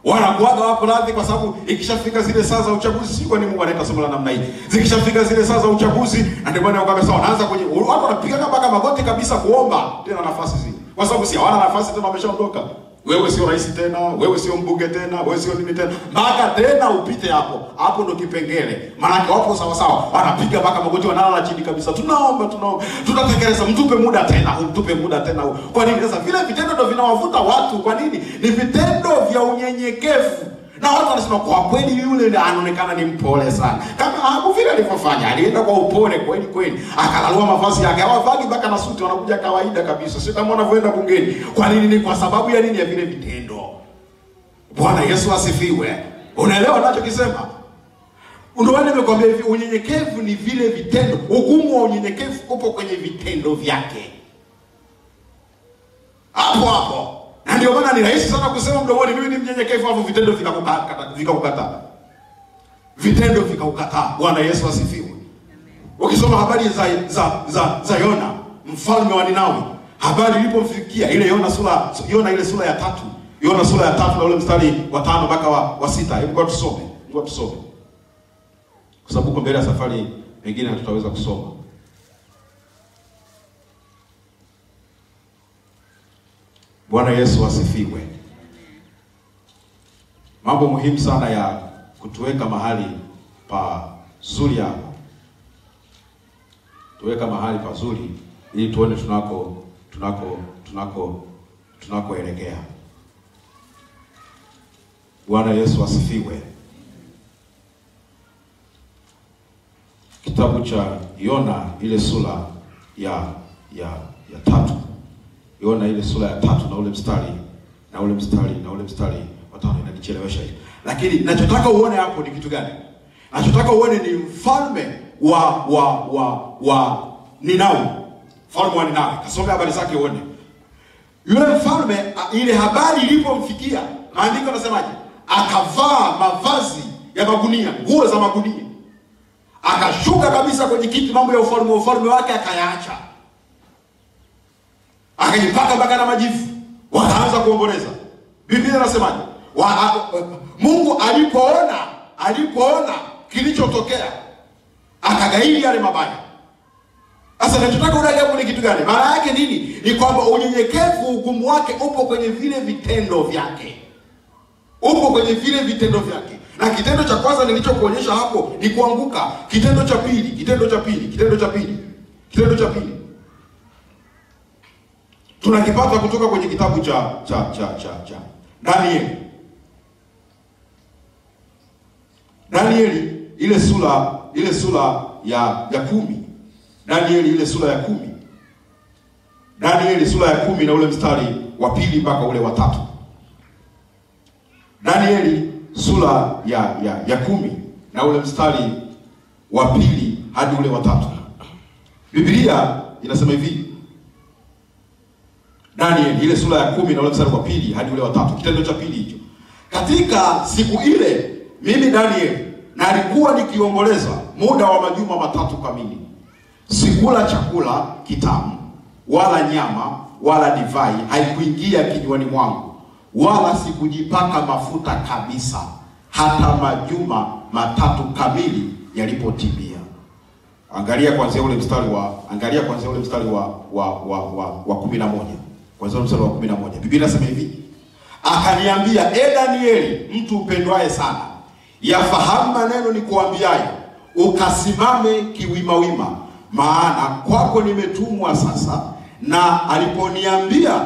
Wanakuaga wapo radhi kwa sababu ikishafika zile saa za uchaguzi, si kwa nini Mungu anaita somo la namna hii. Zikishafika zile saa za uchaguzi, na ndio maana wakaambia sawa, wanaanza kwenye watu wanapiga mpaka magoti kabisa kuomba tena nafasi zile. Kwa sababu si hawana nafasi tena, wameshaondoka. Wewe sio rais tena, wewe sio mbunge tena, wewe sio nini tena. Mpaka tena upite hapo. Hapo ndo kipengele. Maana wapo sawa sawa, wanapiga mpaka magoti wanalala chini kabisa. Tunaomba, tunaomba. Tutatekeleza, mtupe muda tena, mtupe muda tena. Kwa nini sasa vile vitendo ndo vinawavuta watu? Kwa nini? Ni vitendo vya unyenyekevu. Na watu wanasema kwa kweli yule anaonekana ni mpole sana. Kama hapo vile alivyofanya, alienda kwa upole kweli kweli. Akalalua mavazi yake, hawavagi mpaka na suti, wanakuja kawaida kabisa. Sio kama wanavyoenda bungeni. Kwa nini? Ni kwa sababu ya nini? Ya vile vitendo. Bwana Yesu asifiwe. Unaelewa ninachokisema? Ndio wale nimekwambia hivi, unyenyekevu ni vile vitendo. Hukumu wa unyenyekevu upo kwenye vitendo vyake, hapo hapo. Na ndio maana ni rahisi sana kusema mdomoni, mimi ni mnyenyekevu, alafu vitendo vikakukata, vikakukataa, vitendo vikaukataa. Bwana Yesu asifiwe. Ukisoma habari za za za, za Yona mfalme wa Ninawi, habari ilipomfikia ile Yona sura Yona ile sura ya tatu, Yona sura ya tatu na ule mstari wa tano mpaka wa, wa sita. Hebu tusome, ngoja tusome kwa sababu huko mbele ya safari pengine hatutaweza kusoma. Bwana Yesu asifiwe. Mambo muhimu sana ya kutuweka mahali pazuri hapa, tuweka mahali pazuri ili tuone tunako tunako tunako tunakoelekea. Bwana Yesu asifiwe. Kitabu cha Yona ile sura ya ya ya tatu, Yona ile sura ya tatu na ule mstari na ule mstari na ule mstari watano inanichelewesha hiyo. lakini nachotaka uone hapo ni kitu gani? Nachotaka uone ni mfalme wa wa wa wa Ninawi, mfalme wa Ninawi. Kasome habari zake uone yule mfalme. Ile habari ilipomfikia, maandiko yanasemaje? Akavaa mavazi ya magunia, nguo za magunia akashuka kabisa kwenye kiti, mambo ya ufalme ufalme wake akayaacha, akajipaka mpaka na majivu, wakaanza kuomboleza. Biblia inasemaje? Mungu alipoona alipoona kilichotokea akagairi yale mabaya. Sasa nachotaka unajabu ni kitu gani? Maana yake nini? Ni kwamba unyenyekevu, hukumu wake upo kwenye vile vitendo vyake, upo kwenye vile vitendo vyake na kitendo cha kwanza nilichokuonyesha hapo ni kuanguka. Kitendo cha pili, kitendo cha pili, kitendo cha pili, kitendo cha pili tunakipata kutoka kwenye kitabu cha cha cha cha cha Danieli. Danieli ile sura ile sura ya ya kumi. Danieli ile sura ya kumi. Danieli sura ya kumi na ule mstari wa pili mpaka ule wa tatu. Danieli sura ya ya ya kumi na ule mstari wa pili hadi ule wa tatu. Biblia inasema hivi. Danieli ile sura ya kumi na ule mstari wa pili hadi ule wa tatu. Kitendo cha pili hicho. Katika siku ile mimi Daniel na alikuwa nikiomboleza muda wa majuma matatu kamili. Sikula chakula kitamu wala nyama wala divai haikuingia kinywani mwangu, wala sikujipaka mafuta kabisa, hata majuma matatu kamili yalipotimia. Angalia kwanzia ule mstari wa angalia kwanzia ule mstari wa wa wa wa, wa kumi na moja ule mstari wa kumi na moja Biblia inasema hivi, akaniambia, e Danieli, mtu upendwaye sana, yafahamu maneno ni nikuambiayo, ukasimame kiwimawima, maana kwako nimetumwa sasa. Na aliponiambia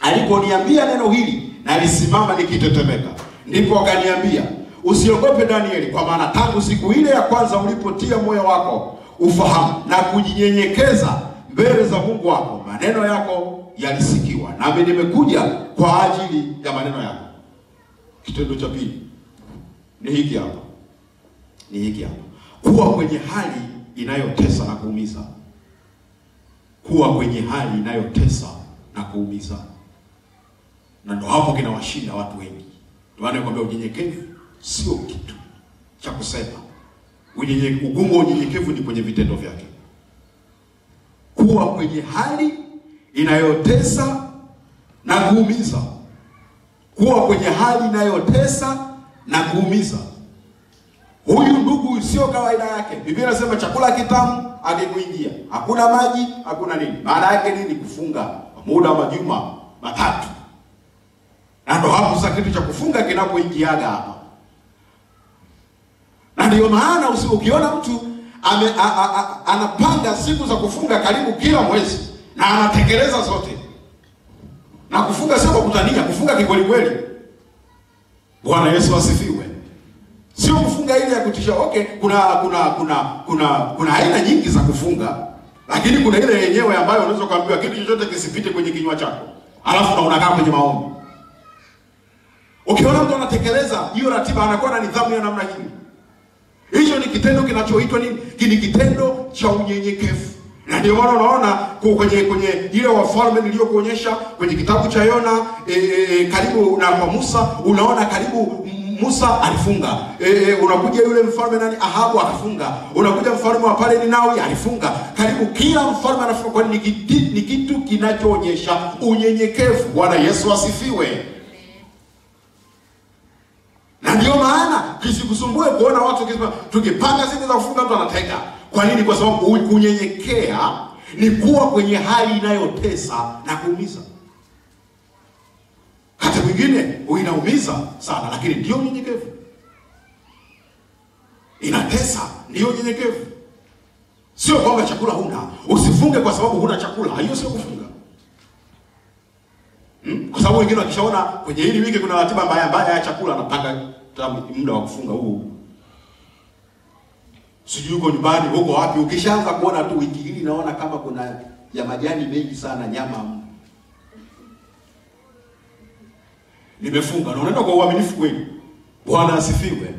aliponiambia neno hili, nalisimama nikitetemeka. Ndipo akaniambia Usiogope Danieli, kwa maana tangu siku ile ya kwanza ulipotia moyo wako ufahamu na kujinyenyekeza mbele za Mungu wako, maneno yako yalisikiwa, nami nimekuja kwa ajili ya maneno yako. Kitendo cha pili ni hiki hapa, ni hiki hapa, kuwa kwenye hali inayotesa na kuumiza, kuwa kwenye hali inayotesa na kuumiza, na ndo hapo kinawashinda watu wengi. Ndio maana nakwambia unyenyekevu sio kitu cha kusema. Ugumu wa unyenyekevu ni kwenye vitendo vyake. Kuwa kwenye hali inayotesa na kuumiza, kuwa kwenye hali inayotesa na kuumiza. Huyu ndugu sio kawaida yake. Biblia inasema chakula kitamu akikuingia, hakuna maji, hakuna nini. Maana yake nini? Kufunga muda wa majuma matatu, na ndo hapo sasa kitu cha kufunga kinapoingiaga hapa na ndio maana ukiona mtu ame, a, a, a, anapanga siku za kufunga karibu kila mwezi na anatekeleza zote, na kufunga sio kwa kutania, kufunga kikweli kweli. Bwana Yesu asifiwe. Sio kufunga ile ya kutisha. Okay, kuna kuna kuna kuna kuna aina nyingi za kufunga, lakini kuna ile yenyewe ambayo unaweza kuambiwa kitu chochote kisipite kwenye kinywa chako, alafu na unakaa kwenye maombi. Ukiona mtu anatekeleza hiyo ratiba, anakuwa na nidhamu ya namna hii hicho ni kitendo kinachoitwa nini? Ni kitendo cha unyenyekevu, na ndio maana unaona kwenye kwenye ile Wafalme niliyokuonyesha kwenye kitabu cha Yona e, e, karibu na kwa Musa, unaona karibu Musa alifunga e, e, unakuja yule mfalme nani Ahabu akafunga, unakuja mfalme wa pale Ninawi alifunga, karibu kila mfalme anafunga. Kwani ni kitu, ni kitu kinachoonyesha unyenyekevu. Bwana Yesu asifiwe na ndio maana kisikusumbue kuona watu kisema tukipanga siku za kufunga mtu anateka. Kwa nini? Kwa sababu kunyenyekea ni kuwa kwenye hali inayotesa na kuumiza. Hata mwingine inaumiza sana, lakini ndio unyenyekevu. Inatesa, ndio unyenyekevu. Sio kwamba chakula huna, usifunge kwa sababu huna chakula. Hiyo sio kufunga. Hmm? Kwa sababu wengine wakishaona kwenye hili wiki kuna ratiba mbaya mbaya ya chakula, anapanga muda wa kufunga huu, sijui uko nyumbani, uko wapi. Ukishaanza kuona tu wiki hili naona kama kuna ya majani mengi sana, nyama nimefunga, na unaenda kwa uaminifu kweli. Bwana asifiwe.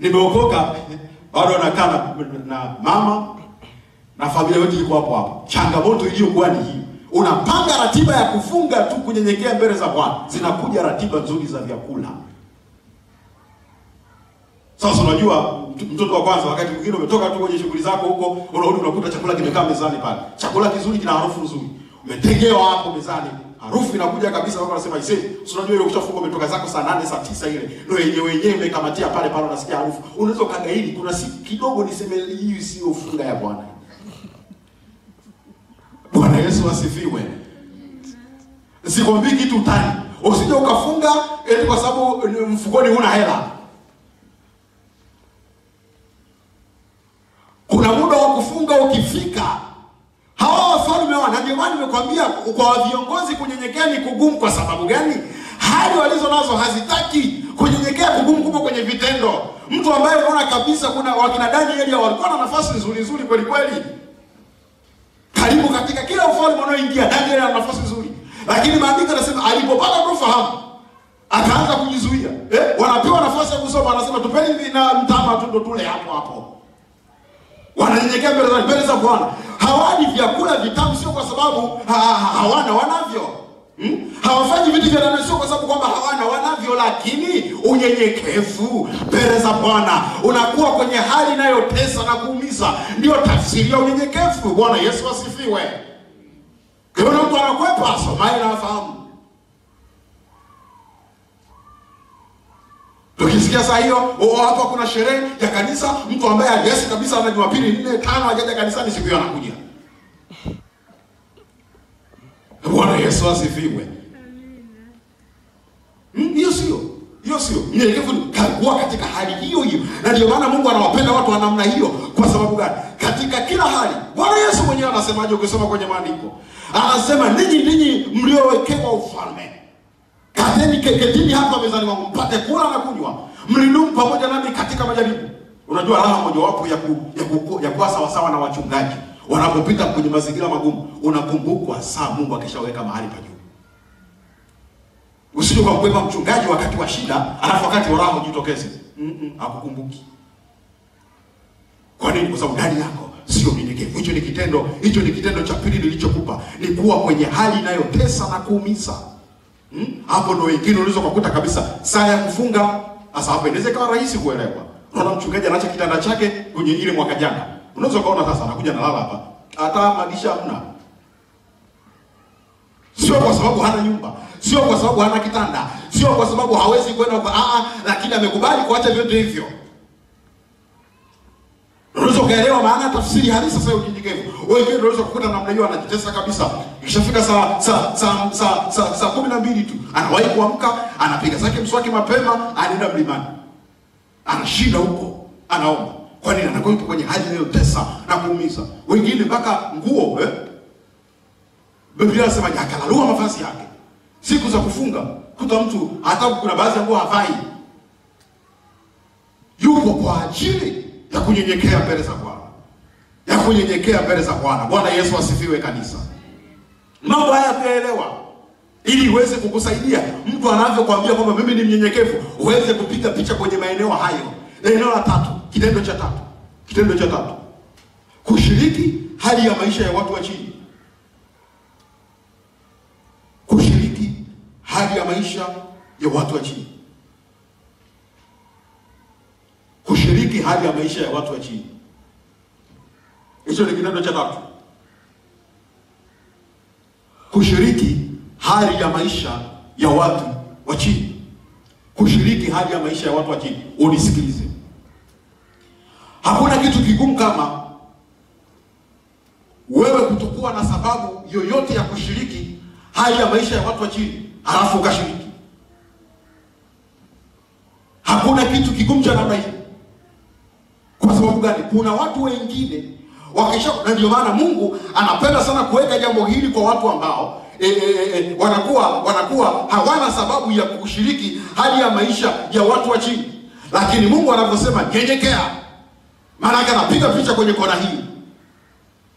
Nimeokoka, bado nakaa na, na mama na familia yote iko hapo hapo. Changamoto iliyokuwa ni hii unapanga ratiba ya kufunga tu, kunyenyekea mbele za Bwana, zinakuja ratiba nzuri za vyakula. Sasa unajua mtoto wa kwanza, wakati mwingine umetoka tu kwenye shughuli zako huko, unarudi unakuta chakula kimekaa mezani pale, chakula kizuri, kina harufu nzuri, umetengewa hapo mezani, harufu inakuja kabisa. Wako anasema ise, unajua ile ukishafunga umetoka zako saa nane saa tisa ile ndio yenyewe wenyewe imekamatia pale pale, unasikia harufu, unaweza ukagairi. Kuna siku kidogo niseme hii sio funga ya Bwana. Bwana Yesu asifiwe. Sikwambii kitu utani, usije ukafunga eti kwa sababu mfukoni huna hela. Kuna muda wa kufunga ukifika, hawa wafalme wana. Ndio maana nimekwambia kwa viongozi kunyenyekea ni kugumu. Kwa sababu gani? Hali walizo nazo hazitaki kunyenyekea. Kugumu kubwa kwenye vitendo. Mtu ambaye unaona kabisa, kuna wakina Danieli walikuwa na nafasi nzuri nzuri kweli kweli karibu katika kila ufalme unaoingia Danieli ana nafasi nzuri, lakini maandiko yanasema alipopata kufahamu akaanza kujizuia. Eh, wanapewa nafasi ya kusoma, anasema tupeni na mtama tu ndo tule hapo hapo. Wananyenyekea mbele za mbele za Bwana, hawani vyakula vitamu, sio kwa sababu ha, ha, hawana, wanavyo. Hmm? Hawafanyi vitu vya ndani sio kwa sababu kwamba hawana, wanavyo, lakini unyenyekevu mbele za Bwana, unakuwa kwenye hali inayotesa na kuumiza, ndio tafsiri ya unyenyekevu. Bwana Yesu asifiwe. Kuna mtu anakwepa Somalia na afahamu. Tukisikia saa hiyo oh, hapa kuna sherehe ya kanisa, mtu ambaye aliasi kabisa na Jumapili nne tano hajaja kanisani, siku hiyo anakuja. Bwana Yesu asifiwe. Mm, Hiyo sio hiyo sio mnyenyekevu, kakuwa katika hali hiyo hiyo, na ndio maana Mungu anawapenda watu wa namna hiyo. Kwa sababu gani? Katika kila hali. Bwana Yesu mwenyewe anasemaje? Ukisoma kwenye maandiko anasema, ninyi ninyi mliowekewa ufalme Kateni keketini hapa mezani mwangu mpate kula na kunywa, mlidumu pamoja nami katika majaribu. Unajua raha mojawapo ya ku, ya, ku, ya kuwa sawasawa na wachungaji wanapopita kwenye mazingira magumu, unakumbukwa saa Mungu akishaweka mahali pa juu. Usije ukamkwepa mchungaji wakati wa shida, alafu wakati wa raha ujitokeze. Mm -mm, hakukumbuki. Kwa nini? Kwa sababu ndani yako sio unyenyekevu. Hicho ni kitendo, hicho ni kitendo cha pili nilichokupa, ni kuwa kwenye hali inayotesa na kuumiza. Hmm? Hapo ndo wengine unaweza kukuta kabisa saa ya kufunga. Sasa hapo inaweza ikawa rahisi kuelewa. Unaona mchungaji anaacha kitanda chake kwenye ile mwaka jana. Unaweza kaona sasa anakuja na lala hapa. Hata madisha hamna. Sio kwa sababu hana nyumba, sio kwa sababu hana kitanda, sio kwa sababu hawezi kwenda kwa aa, lakini amekubali kuacha vyote hivyo. Unaweza kaelewa maana tafsiri halisi sasa ukijikevu. Wengine unaweza kukuta namna hiyo anajitesa kabisa. Ikishafika saa saa saa saa saa saa kumi na mbili tu anawahi kuamka, anapiga zake mswaki mapema, anaenda mlimani, anashinda huko, anaomba. Kwa nini? Anakuwa yupo kwenye hali tesa na kuumiza wengine, mpaka nguo eh? Biblia inasema akalalua mavazi yake siku za kufunga. Kuta mtu hata kuna baadhi ya nguo havai, yupo kwa ajili ya kunyenyekea mbele za Bwana, ya kunyenyekea mbele za Bwana. Bwana Yesu asifiwe. Kanisa, mambo haya tuyaelewa, ili iweze kukusaidia mtu anavyokuambia kwamba mimi ni mnyenyekevu, uweze kupiga picha kwenye maeneo hayo. Eneo la tatu, kitendo cha tatu, kitendo cha tatu, kushiriki hali ya maisha ya watu wa chini, kushiriki hali ya maisha ya watu wa chini. Kushiriki hali ya maisha ya watu wa chini. Hicho ni kitendo cha tatu, kushiriki hali ya maisha ya watu wa chini. Kushiriki hali ya maisha ya watu wa chini. Unisikilize, hakuna kitu kigumu kama wewe kutokuwa na sababu yoyote ya kushiriki hali ya maisha ya watu wa chini, halafu ukashiriki. Hakuna kitu kigumu cha namna hii. Kwa sababu gani? Kuna watu wengine wakisha, na ndio maana Mungu anapenda sana kuweka jambo hili kwa watu ambao e, e, e, wanakuwa wanakuwa hawana sababu ya kushiriki hali ya maisha ya watu wa chini, lakini Mungu anavyosema nyenyekea, maana yake anapiga picha kwenye kona hii.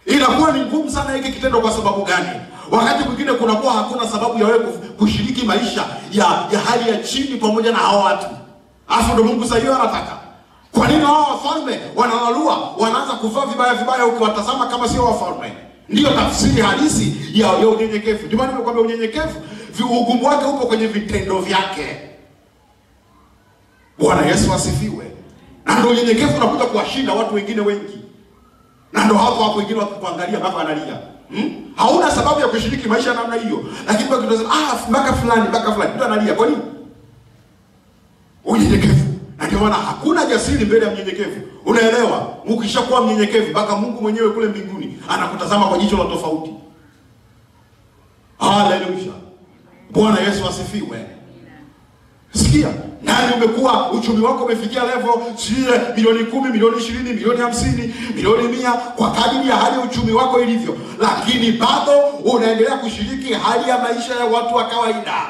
Inakuwa ni ngumu sana hiki kitendo. Kwa sababu gani? Wakati mwingine kunakuwa hakuna sababu ya wewe kushiriki maisha ya, ya hali ya chini pamoja na hao watu, afu ndo Mungu sasa hiyo anataka kwa nini hao wafalme wanawalua, wanaanza kuvaa vibaya vibaya, ukiwatazama kama sio wafalme? Ndiyo tafsiri halisi ya, ya unyenyekevu. Ndio maana nimekwambia unyenyekevu, ugumu wake upo kwenye vitendo vyake. Bwana Yesu asifiwe. Na ndio unyenyekevu unakuja kuwashinda watu wengine wengi, na ndio hapo hapo wengine wakikuangalia mpaka analia hmm? Hauna sababu ya kushiriki maisha namna hiyo, lakini kitu ah, mpaka fulani mpaka fulani mtu analia. Kwa nini? Unyenyekevu na ndio maana hakuna jasiri mbele ya mnyenyekevu. Unaelewa, ukishakuwa mnyenyekevu, mpaka Mungu mwenyewe kule mbinguni anakutazama kwa jicho la tofauti. Haleluya, Bwana Yesu asifiwe. Sikia, nani umekuwa uchumi wako umefikia level sijui milioni kumi, milioni ishirini, milioni hamsini, milioni mia, kwa kadiri ya hali ya uchumi wako ilivyo, lakini bado unaendelea kushiriki hali ya maisha ya watu wa kawaida,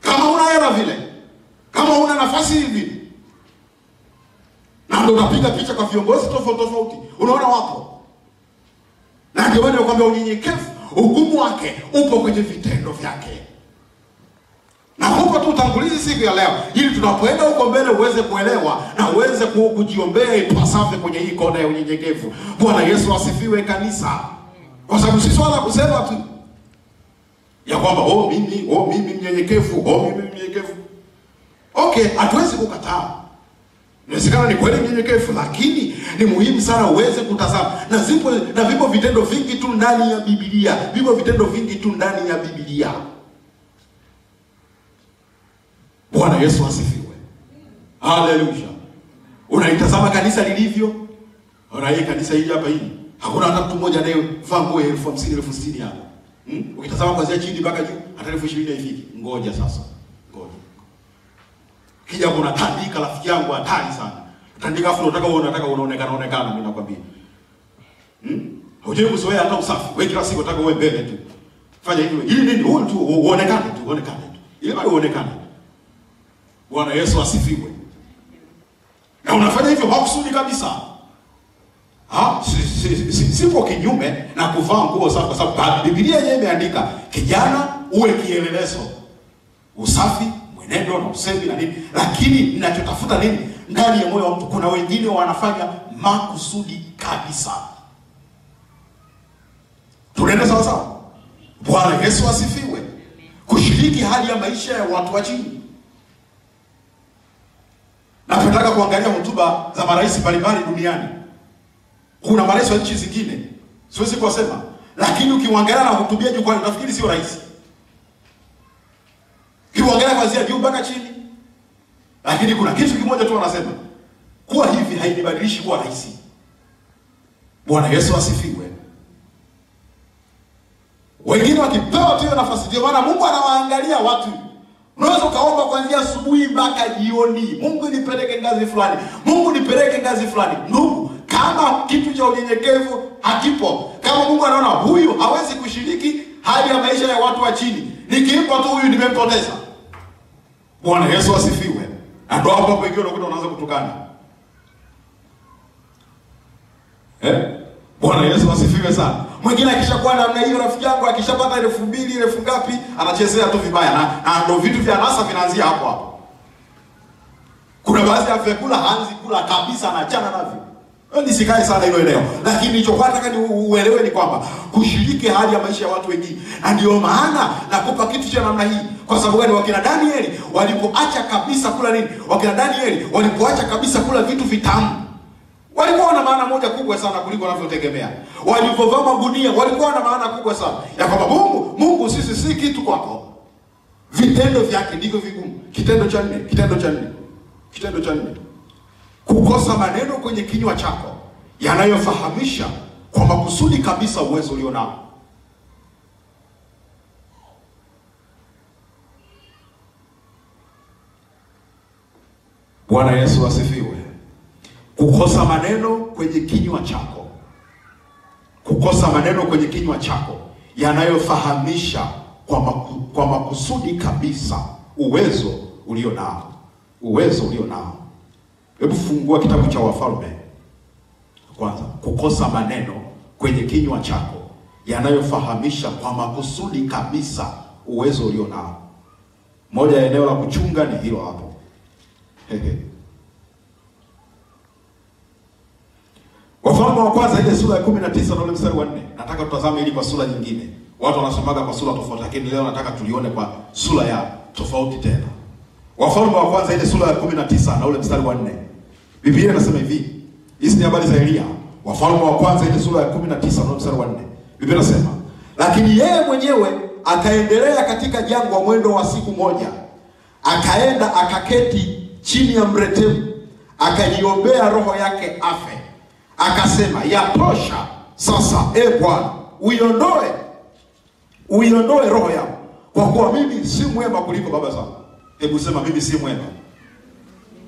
kama una hela vile kama una nafasi hivi, na ndio unapiga picha kwa viongozi tofauti tofauti, unaona wapo. Na ndio maana nakwambia unyenyekevu, ugumu wake upo kwenye vitendo vyake, na huko tu utangulizi siku ya leo, ili tunapoenda huko mbele uweze kuelewa na uweze kujiombea ipasavyo kwenye hii kona ya unyenyekevu. Bwana Yesu asifiwe, kanisa, kwa sababu si swala kusema tu ya kwamba oh, mimi oh, mimi mnyenyekevu oh, mimi mnyenyekevu. Okay, hatuwezi kukataa, inawezekana ni kweli mnyenyekevu, lakini ni muhimu sana uweze kutazama, na zipo na vipo vitendo vingi tu ndani ya Biblia, vipo vitendo vingi tu ndani ya Biblia. Bwana Yesu asifiwe, haleluya. Unaitazama kanisa lilivyo, ona hii kanisa hili hapa hili, hakuna hata mtu mmoja anayevaa nguo ya elfu hamsini elfu sitini hapa hmm? Ukitazama kuanzia chini mpaka juu, hata elfu ishirini haifiki. Ngoja sasa, kija kuna tandika, rafiki yangu, hatari sana tandika, afu unataka uone, unataka unaonekana onekana, mimi nakwambia hmm? Hujui kuzoea hata usafi, wewe kila siku unataka uwe mbele tu, fanya hivi. ili nini? Uwe tu uonekane tu, uonekane tu, ili bado uonekane. Bwana Yesu asifiwe na unafanya hivyo makusudi kabisa. Ha? Si, si, si, sipo kinyume na kuvaa nguo safi, kwa sababu Biblia yenyewe imeandika kijana uwe kielelezo, usafi, mwenendo na usemi na nini, lakini ninachotafuta nini ndani ya moyo wa mtu. Kuna wengine wanafanya makusudi kabisa. Tunaenda sawa sawa? Bwana Yesu asifiwe. Kushiriki hali ya maisha ya watu wa chini Napotaka kuangalia hotuba za marais mbalimbali duniani, kuna marais wa nchi zingine siwezi kuwasema, lakini ukiangalia na hutubia jukwani utafikiri sio rais, ukiangalia kuanzia juu mpaka chini. Lakini kuna kitu kimoja tu wanasema, kuwa hivi hainibadilishi kuwa rahisi. Bwana Yesu asifiwe. Wengine wakipewa tu nafasi, ndio maana Mungu anawaangalia watu Unaweza ukaomba kuanzia asubuhi mpaka jioni, Mungu nipeleke ngazi fulani, Mungu nipeleke ngazi fulani. Ndugu, kama kitu cha unyenyekevu hakipo, kama Mungu anaona huyu hawezi kushiriki hali ya maisha ya watu wa chini, nikimpa tu huyu nimempoteza. Bwana Yesu asifiwe. Na ndio hapo ikiwa unakuta unaanza kutukana eh? Bwana Yesu asifiwe sana. Mwingine akishakuwa namna hiyo, rafiki yangu akishapata elfu mbili elfu ngapi, anachezea tu vibaya, na na ndio vitu vya nasa vinaanzia hapo hapo. Kuna baadhi ya vyakula haanzi kula kabisa, anachana navyo. Nisikae sana hilo eneo, lakini nilichokuwa nataka ni uelewe ni kwamba kushiriki hali ya maisha ya watu wengine, na ndio maana nakupa kitu cha namna hii. Kwa sababu gani? Wakina Danieli walipoacha kabisa kula nini? Wakina Danieli walipoacha kabisa kula vitu vitamu walikuwa na maana moja kubwa sana kuliko wanavyotegemea. Walipovaa magunia walikuwa na maana kubwa sana ya kwamba Mungu, Mungu sisi si kitu kwako. Vitendo vyake ndivyo vigumu. Kitendo cha nne, kitendo cha nne, kitendo cha nne, kukosa maneno kwenye kinywa chako yanayofahamisha kwa makusudi kabisa uwezo ulio nao. Bwana Yesu asifiwe. Kukosa maneno kwenye kinywa chako, kukosa maneno kwenye kinywa chako yanayofahamisha kwa, maku, kwa makusudi kabisa uwezo ulio nao, uwezo ulio nao. Hebu fungua kitabu cha Wafalme kwanza. Kukosa maneno kwenye kinywa chako yanayofahamisha kwa makusudi kabisa uwezo ulio nao. Moja ya eneo la kuchunga ni hilo hapo. Wafalme wa kwanza ile sura ya kumi na tisa na ule mstari wa nne. Nataka tutazame ili kwa sura nyingine. Watu wanasomaga kwa sura tofauti, lakini leo nataka tulione kwa sura ya tofauti tena. Wafalme wa kwanza ile sura ya kumi na tisa na ule mstari wa nne. Biblia inasema hivi. Hizi ni habari za Elia. Wafalme wa kwanza ile sura ya kumi na mstari wa 4. Biblia inasema, lakini yeye mwenyewe akaendelea katika jangwa mwendo wa siku moja, akaenda akaketi chini ya mretemu, akajiombea roho yake afe akasema yatosha sasa, e Bwana, uiondoe uiondoe roho yangu, kwa kuwa mimi si mwema kuliko baba zangu. Hebu sema mimi si mwema,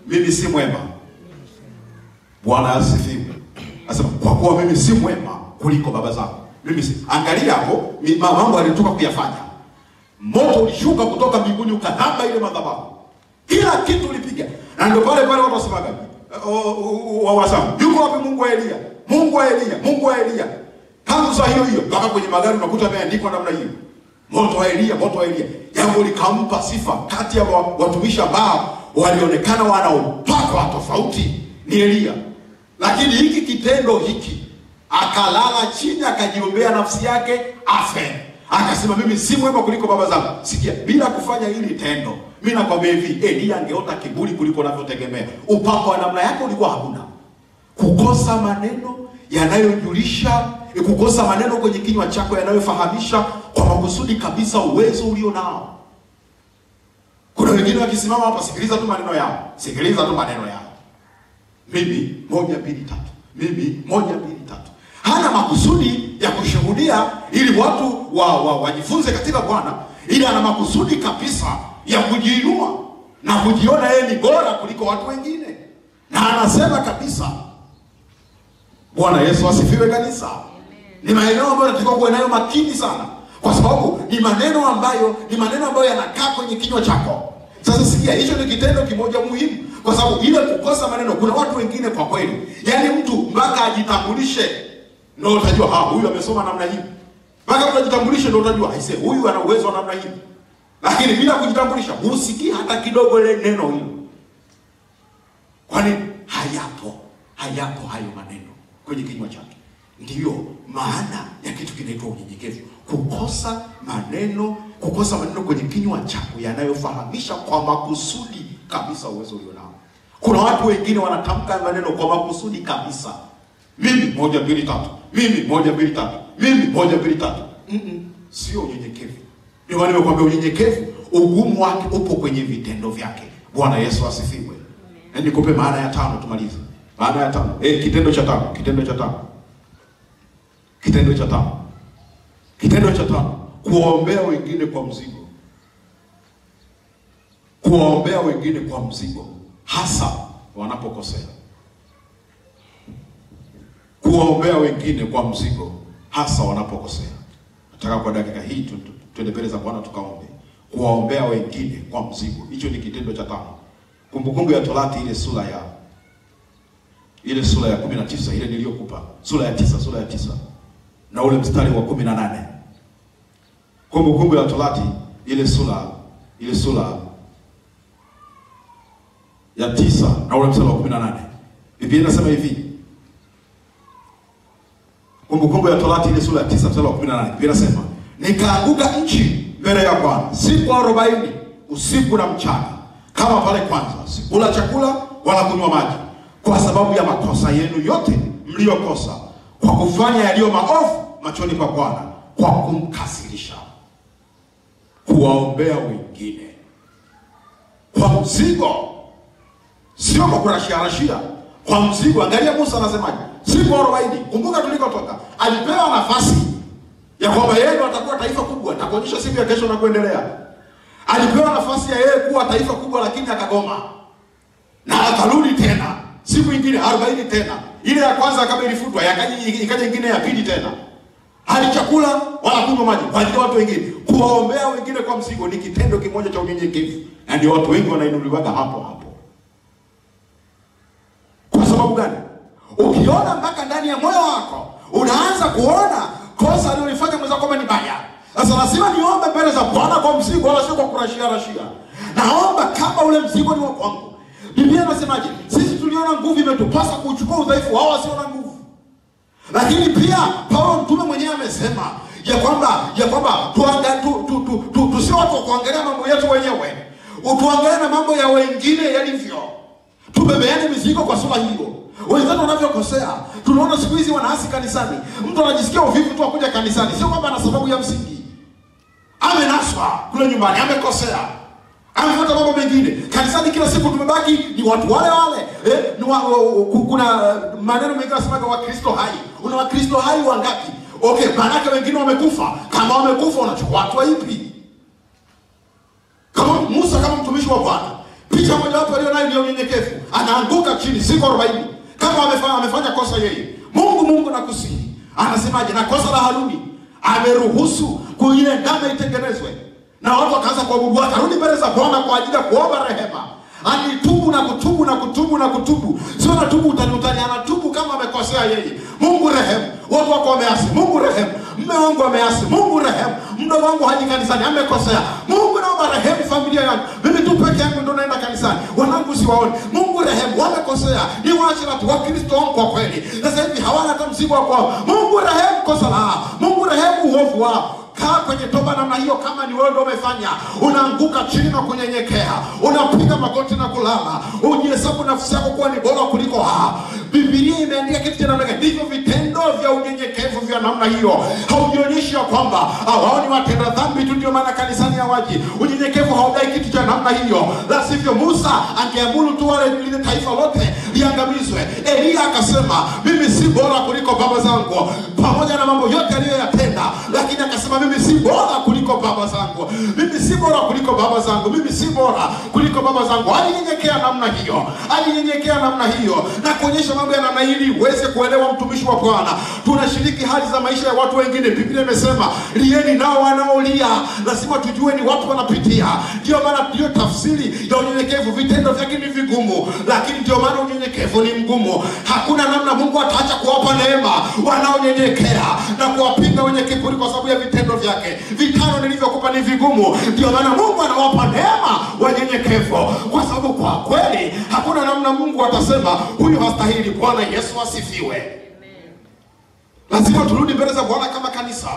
mimi si mwema. Bwana asifiwe. Anasema kwa kuwa mimi si mwema kuliko baba zangu. Mimi si. Angalia hapo mambo alitoka kuyafanya. Moto ulishuka kutoka mbinguni ukadhamba ile madhabahu, kila kitu ulipiga, na ndio pale pale watu wasemaga wawasamu yuko wapi Mungu wa Elia? Mungu wa Elia, Mungu wa Elia. Tangu saa hiyo hiyo mpaka kwenye magari unakuta yameandikwa namna hiyo, moto wa Elia, moto wa Elia. Jambo likampa sifa kati ya watumishi ambao walionekana wana upako tofauti ni Elia, lakini hiki kitendo hiki akalala chini akajiombea nafsi yake afe. akasema mimi si mwema kuliko baba zangu. Sikia, bila kufanya hili tendo, mimi nakwambia hivi, Elia angeota kiburi kuliko unavyotegemea. Upako wa namna yake ulikuwa hakuna. Kukosa maneno yanayojulisha, kukosa maneno kwenye kinywa chako yanayofahamisha kwa makusudi kabisa uwezo ulio nao. Kuna wengine wakisimama hapa, sikiliza tu maneno yao, sikiliza tu maneno yao. Mimi moja mbili tatu, mimi moja mbili tatu. Hana makusudi ya kushuhudia ili watu wa, wa, wajifunze katika Bwana, ili ana makusudi kabisa ya kujiinua na kujiona yeye ni bora kuliko watu wengine, na anasema kabisa. Bwana Yesu asifiwe. Kanisa ni maeneo ambayo natakiwa kuwa nayo makini sana, kwa sababu ni maneno ambayo ni maneno ambayo yanakaa kwenye kinywa chako. Sasa sikia, hicho ni kitendo kimoja muhimu, kwa sababu ile kukosa maneno, kuna watu wengine kwa kweli, yaani mtu mpaka ajitambulishe ndio utajua ha, huyu amesoma namna hii. Mpaka mtu ndio utajua aise, huyu ana uwezo wa namna hii. Lakini bila kujitambulisha, husikii hata kidogo ile neno hilo, kwani hayapo, hayapo hayo maneno kwenye kinywa chake. Ndiyo maana ya kitu kinaitwa unyenyekevu, kukosa maneno, kukosa maneno kwenye kinywa chako yanayofahamisha kwa makusudi kabisa uwezo ulionao. Kuna watu wengine wanatamka maneno kwa makusudi kabisa, mimi moja mbili tatu, mimi moja mbili tatu, mimi moja mbili tatu. Mm -mm, sio unyenyekevu. Ndio maana nimekwambia unyenyekevu, ugumu wake upo kwenye vitendo vyake. Bwana Yesu asifiwe. Nikupe maana ya tano, tumalize maana ya tano. Eh, kitendo cha tano, kitendo cha tano Kitendo cha tano, kitendo cha tano, kuwaombea wengine kwa mzigo, kuwaombea wengine kwa mzigo, hasa wanapokosea. Kuwaombea wengine kwa mzigo, hasa wanapokosea. Nataka kwa dakika hii tu- tu- tuende mbele za Bwana tukaombe. Kuwaombea wengine kwa mzigo, hicho ni kitendo cha tano. Kumbukumbu ya Torati ile sura ya ile sura ya kumi na tisa ile niliyokupa, sura ya tisa, sura ya tisa na ule mstari wa kumi na nane Kumbukumbu ya Torati ile sura ile sura ya tisa na ule mstari wa kumi na nane Biblia inasema hivi. Kumbukumbu ya Torati ile sura ya tisa mstari wa kumi na nane Biblia inasema nikaanguka nchi mbele ya Bwana siku arobaini usiku na mchana, kama pale kwanza sikula chakula wala kunywa maji, kwa sababu ya makosa yenu yote mliyokosa kwa kufanya yaliyo maovu machoni pa Bwana, kwa kumkasirisha. Kuwaombea wengine kwa mzigo, sio kwa kurashiarashia, kwa mzigo. Angalia Musa anasemaje, siku arobaini. Kumbuka tulikotoka, alipewa nafasi ya kwamba yeye ndo atakuwa taifa kubwa, takuonyesha siku ya kesho na kuendelea. Alipewa nafasi ya yeye kuwa taifa kubwa, lakini akagoma na akarudi tena siku ingine arobaini tena. Ile ya kwanza kama ilifutwa, ikaja ingine ya pili tena. Hali chakula wala kunywa maji kwa watu wengine. Kuwaombea wengine kwa mzigo ni kitendo kimoja cha unyenyekevu, na ndio watu wengi wanainuliwaga hapo hapo. Kwa sababu gani? Ukiona mpaka ndani ya moyo wako unaanza kuona kosa alilofanya mwenzako kama ni baya. Sasa lazima niombe mbele za Bwana kwa mzigo, wala sio kwa kurashia rashia. Naomba kama ule mzigo ni wa kwangu. Biblia inasemaje? Sisi tuliona nguvu imetupasa kuchukua udhaifu wao wasiona nguvu. Lakini pia Paulo mtume mwenyewe amesema ya kwamba ya kwamba tuanga tu, tu, tu, tu, tusio watu wa kuangalia mambo yetu wenyewe, utuangalie na mambo ya wengine yalivyo, tubebeane mizigo kwa sura hiyo. Wenzetu wanavyokosea, tunaona siku hizi wanaasi kanisani, mtu anajisikia uvivu tu akuja kanisani, sio kwamba ana sababu ya msingi. Amenaswa kule nyumbani, amekosea amefuata mambo mengine kanisani. Kila siku tumebaki ni watu wale wale eh, ni wa, wa, ku- kuna uh, maneno mengine nasemaga Wakristo hai. Una Wakristo hai wangapi? Okay, maanake wengine wamekufa. Kama wamekufa, unachukua hatua ipi? Kama Musa, kama mtumishi wa Bwana, picha mojawapo aliyo nayo ni ya unyenyekevu, anaanguka chini siku arobaini kama amefanya, amefanya kosa yeye. Mungu Mungu nakusihi, anasemaje? Na kosa la Haruni ameruhusu kuile ndama itengenezwe na watu wakaanza kuabudu, akarudi mbele za Bwana kwa ajili ya kuomba rehema. Alitubu na kutubu na kutubu na kutubu, sio natubu utani utani, anatubu kama amekosea yeye. Mungu rehemu, watu wako wameasi, Mungu rehemu, mme wangu ameasi, Mungu rehemu, mdogo wangu haji kanisani, amekosea. Mungu naomba rehemu familia yangu, mimi tu peke yangu ndo naenda kanisani, wanangu siwaoni. Mungu rehemu, wamekosea, ni waasherati, Wakristo wangu kwa kweli. Sasa hivi hawana hata mzigo wa kwao. Mungu rehemu kosa la Mungu rehemu uovu wao kaa kwenye toba namna hiyo kama ni wewe ndio umefanya. Unaanguka chini na kunyenyekea. Unapiga magoti na kulala. Ujihesabu nafsi yako kuwa ni bora kuliko haa. bibilia imeandika kitu cha namna gani? Ndivyo vitendo vya unyenyekevu vya namna hiyo. Haujionyeshi ya kwamba hao ni watenda dhambi tu ndio maana kanisani hawaji. Unyenyekevu haudai kitu cha namna hiyo. La sivyo musa angeamuru tu wale lile taifa lote liangamizwe. Eliya akasema mimi si bora kuliko baba zangu. Pamoja na mambo yote aliyoyatenda lakini akasema mimi si bora kuliko baba zangu. Mimi si bora kuliko baba zangu. Mimi si bora kuliko baba zangu. Alinyenyekea namna hiyo. Alinyenyekea namna hiyo. Na kuonyesha mambo ya namna hili uweze kuelewa mtumishi wa bwana. Tunashiriki hali za maisha ya watu wengine. Biblia imesema lieni nao wanaolia. Lazima tujue ni watu wanapitia. Ndio maana ndio tafsiri ya unyenyekevu. Vitendo vyake ni vigumu lakini ndio maana unyenyekevu ni mgumu. Hakuna namna mungu ataacha kuwapa neema wanaonyenyekea na kuwapinga wenye kiburi kwa sababu ya vitendo vyake. Vitano nilivyokupa ni vigumu. Ndio maana mungu anawapa neema wanyenyekevu. Kwa sababu kwa kweli hakuna namna mungu atasema huyu hastahili. Bwana yesu asifiwe. Lazima turudi mbele za bwana kama kanisa.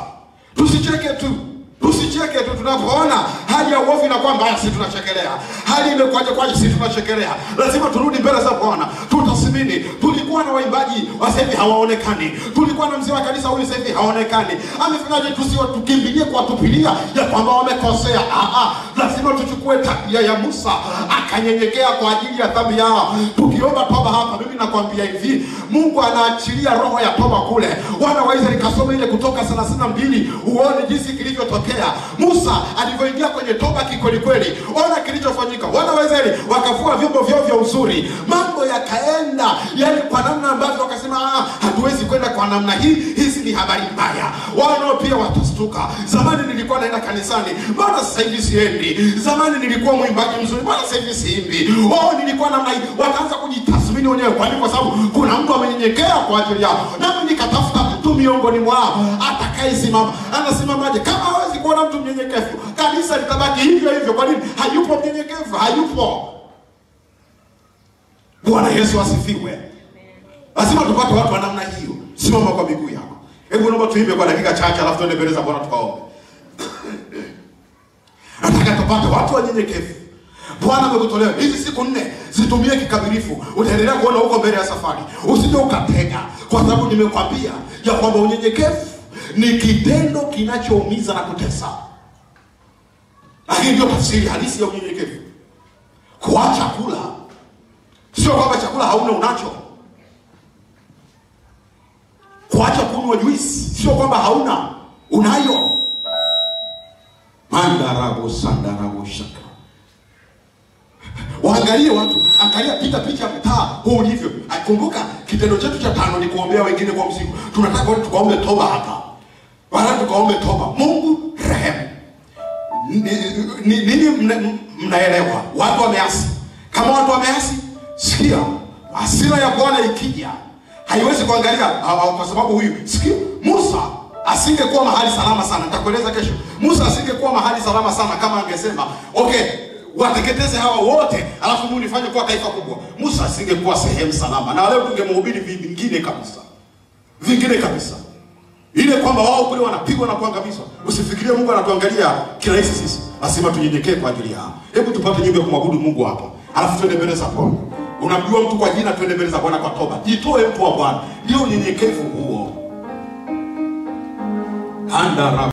Tusicheke tu tusicheke tu tunapoona hali ya uovu na kwamba sisi tunachekelea. Hali imekwaje kwaje sisi tunachekelea? Lazima turudi mbele za bwana tutasimini. Tulikuwa na waimbaji wa sasa hivi hawaonekani. Tulikuwa na mzee wa kanisa huyu sasa hivi haonekani. Amefanyaje tusiwa tukimbilie kuwatupilia ya kwamba wamekosea? Ah, ah. lazima tuchukue tabia ya musa akanyenyekea kwa ajili ya dhambi yao. Tukiomba toba hapa mimi nakwambia hivi mungu anaachilia roho ya toba kule. Wana wa israeli kasome ile kutoka thelathini na mbili uone jinsi kilivyotokea musa alivyoingia kwenye toba kikwelikweli ona kilichofanyika. Wana wa israeli wakavua vyombo vyao vya uzuri. Mambo yakaenda. Yani kwa namna ambavyo wakasema "Ah, hatuwezi kwenda kwa namna hii. Hizi ni habari mbaya. Wanao pia watastuka. Zamani nilikuwa naenda kanisani. Mbona sasa hivi siendi? Zamani nilikuwa mwimbaji mzuri. Mbona sasa hivi siimbi? Oh nilikuwa namna hii. Wakaanza kujitathmini wenyewe. Kwa nini? Kwa sababu kuna mtu amenyenyekea kwa ajili yao. Nami nikatafuta mtu miongoni mwao. Atakayesimama. Anasimamaje? Kama kuona mtu mnyenyekevu? Kanisa litabaki hivyo hivyo. Kwa nini? Hayupo mnyenyekevu hayupo. Bwana yesu asifiwe. Lazima tupate watu wa namna hiyo. Simama kwa miguu yako. Hebu naomba tuimbe kwa dakika chache alafu tuende mbele za bwana tukaombe. Nataka tupate watu wanyenyekevu. Bwana amekutolea hizi siku nne zitumie kikamilifu. Utaendelea kuona huko mbele ya safari. Usije ukatega. Kwa sababu nimekwambia ya kwamba unyenyekevu ni kitendo kinachoumiza na kutesa. Lakini ndio tafsiri halisi ya unyenyekevu. Kuacha kula sio kwamba chakula hauna unacho. Kuacha kunywa juisi sio kwamba hauna unayo. Mandarabo sandarabo shaka. Waangalie watu angalia pita picha mtaa huu ulivyo. Kumbuka kitendo chetu cha tano ni kuombea wengine kwa mzigo. Tunataka watu tukaombe toba hapa wala tukaombe toba. Mungu rehemu. Ni- ni- nini mna- mnaelewa? Watu wameasi. Kama watu wameasi sikia. Hasira ya bwana ikija haiwezi kuangalia kwa sababu huyu. Sikia musa asingekuwa mahali salama sana. Nitakueleza kesho. Musa asingekuwa mahali salama sana kama angesema okay wateketeze hawa wote alafu mungu nifanye kuwa taifa kubwa. Musa asingekuwa sehemu salama. Na leo tungemhubiri vingine kabisa. Vingine kabisa ile kwamba wao kule wanapigwa na kuangamizwa. Usifikirie mungu anatuangalia kirahisi sisi. Lazima tunyenyekee kwa ajili yao. Hebu tupate nyumba ya kumwabudu mungu hapa. Alafu twende mbele za bwana unamjua mtu kwa jina twende mbele za bwana kwa toba. Jitoe mtu wa bwana. Ndio unyenyekevu huo. Andara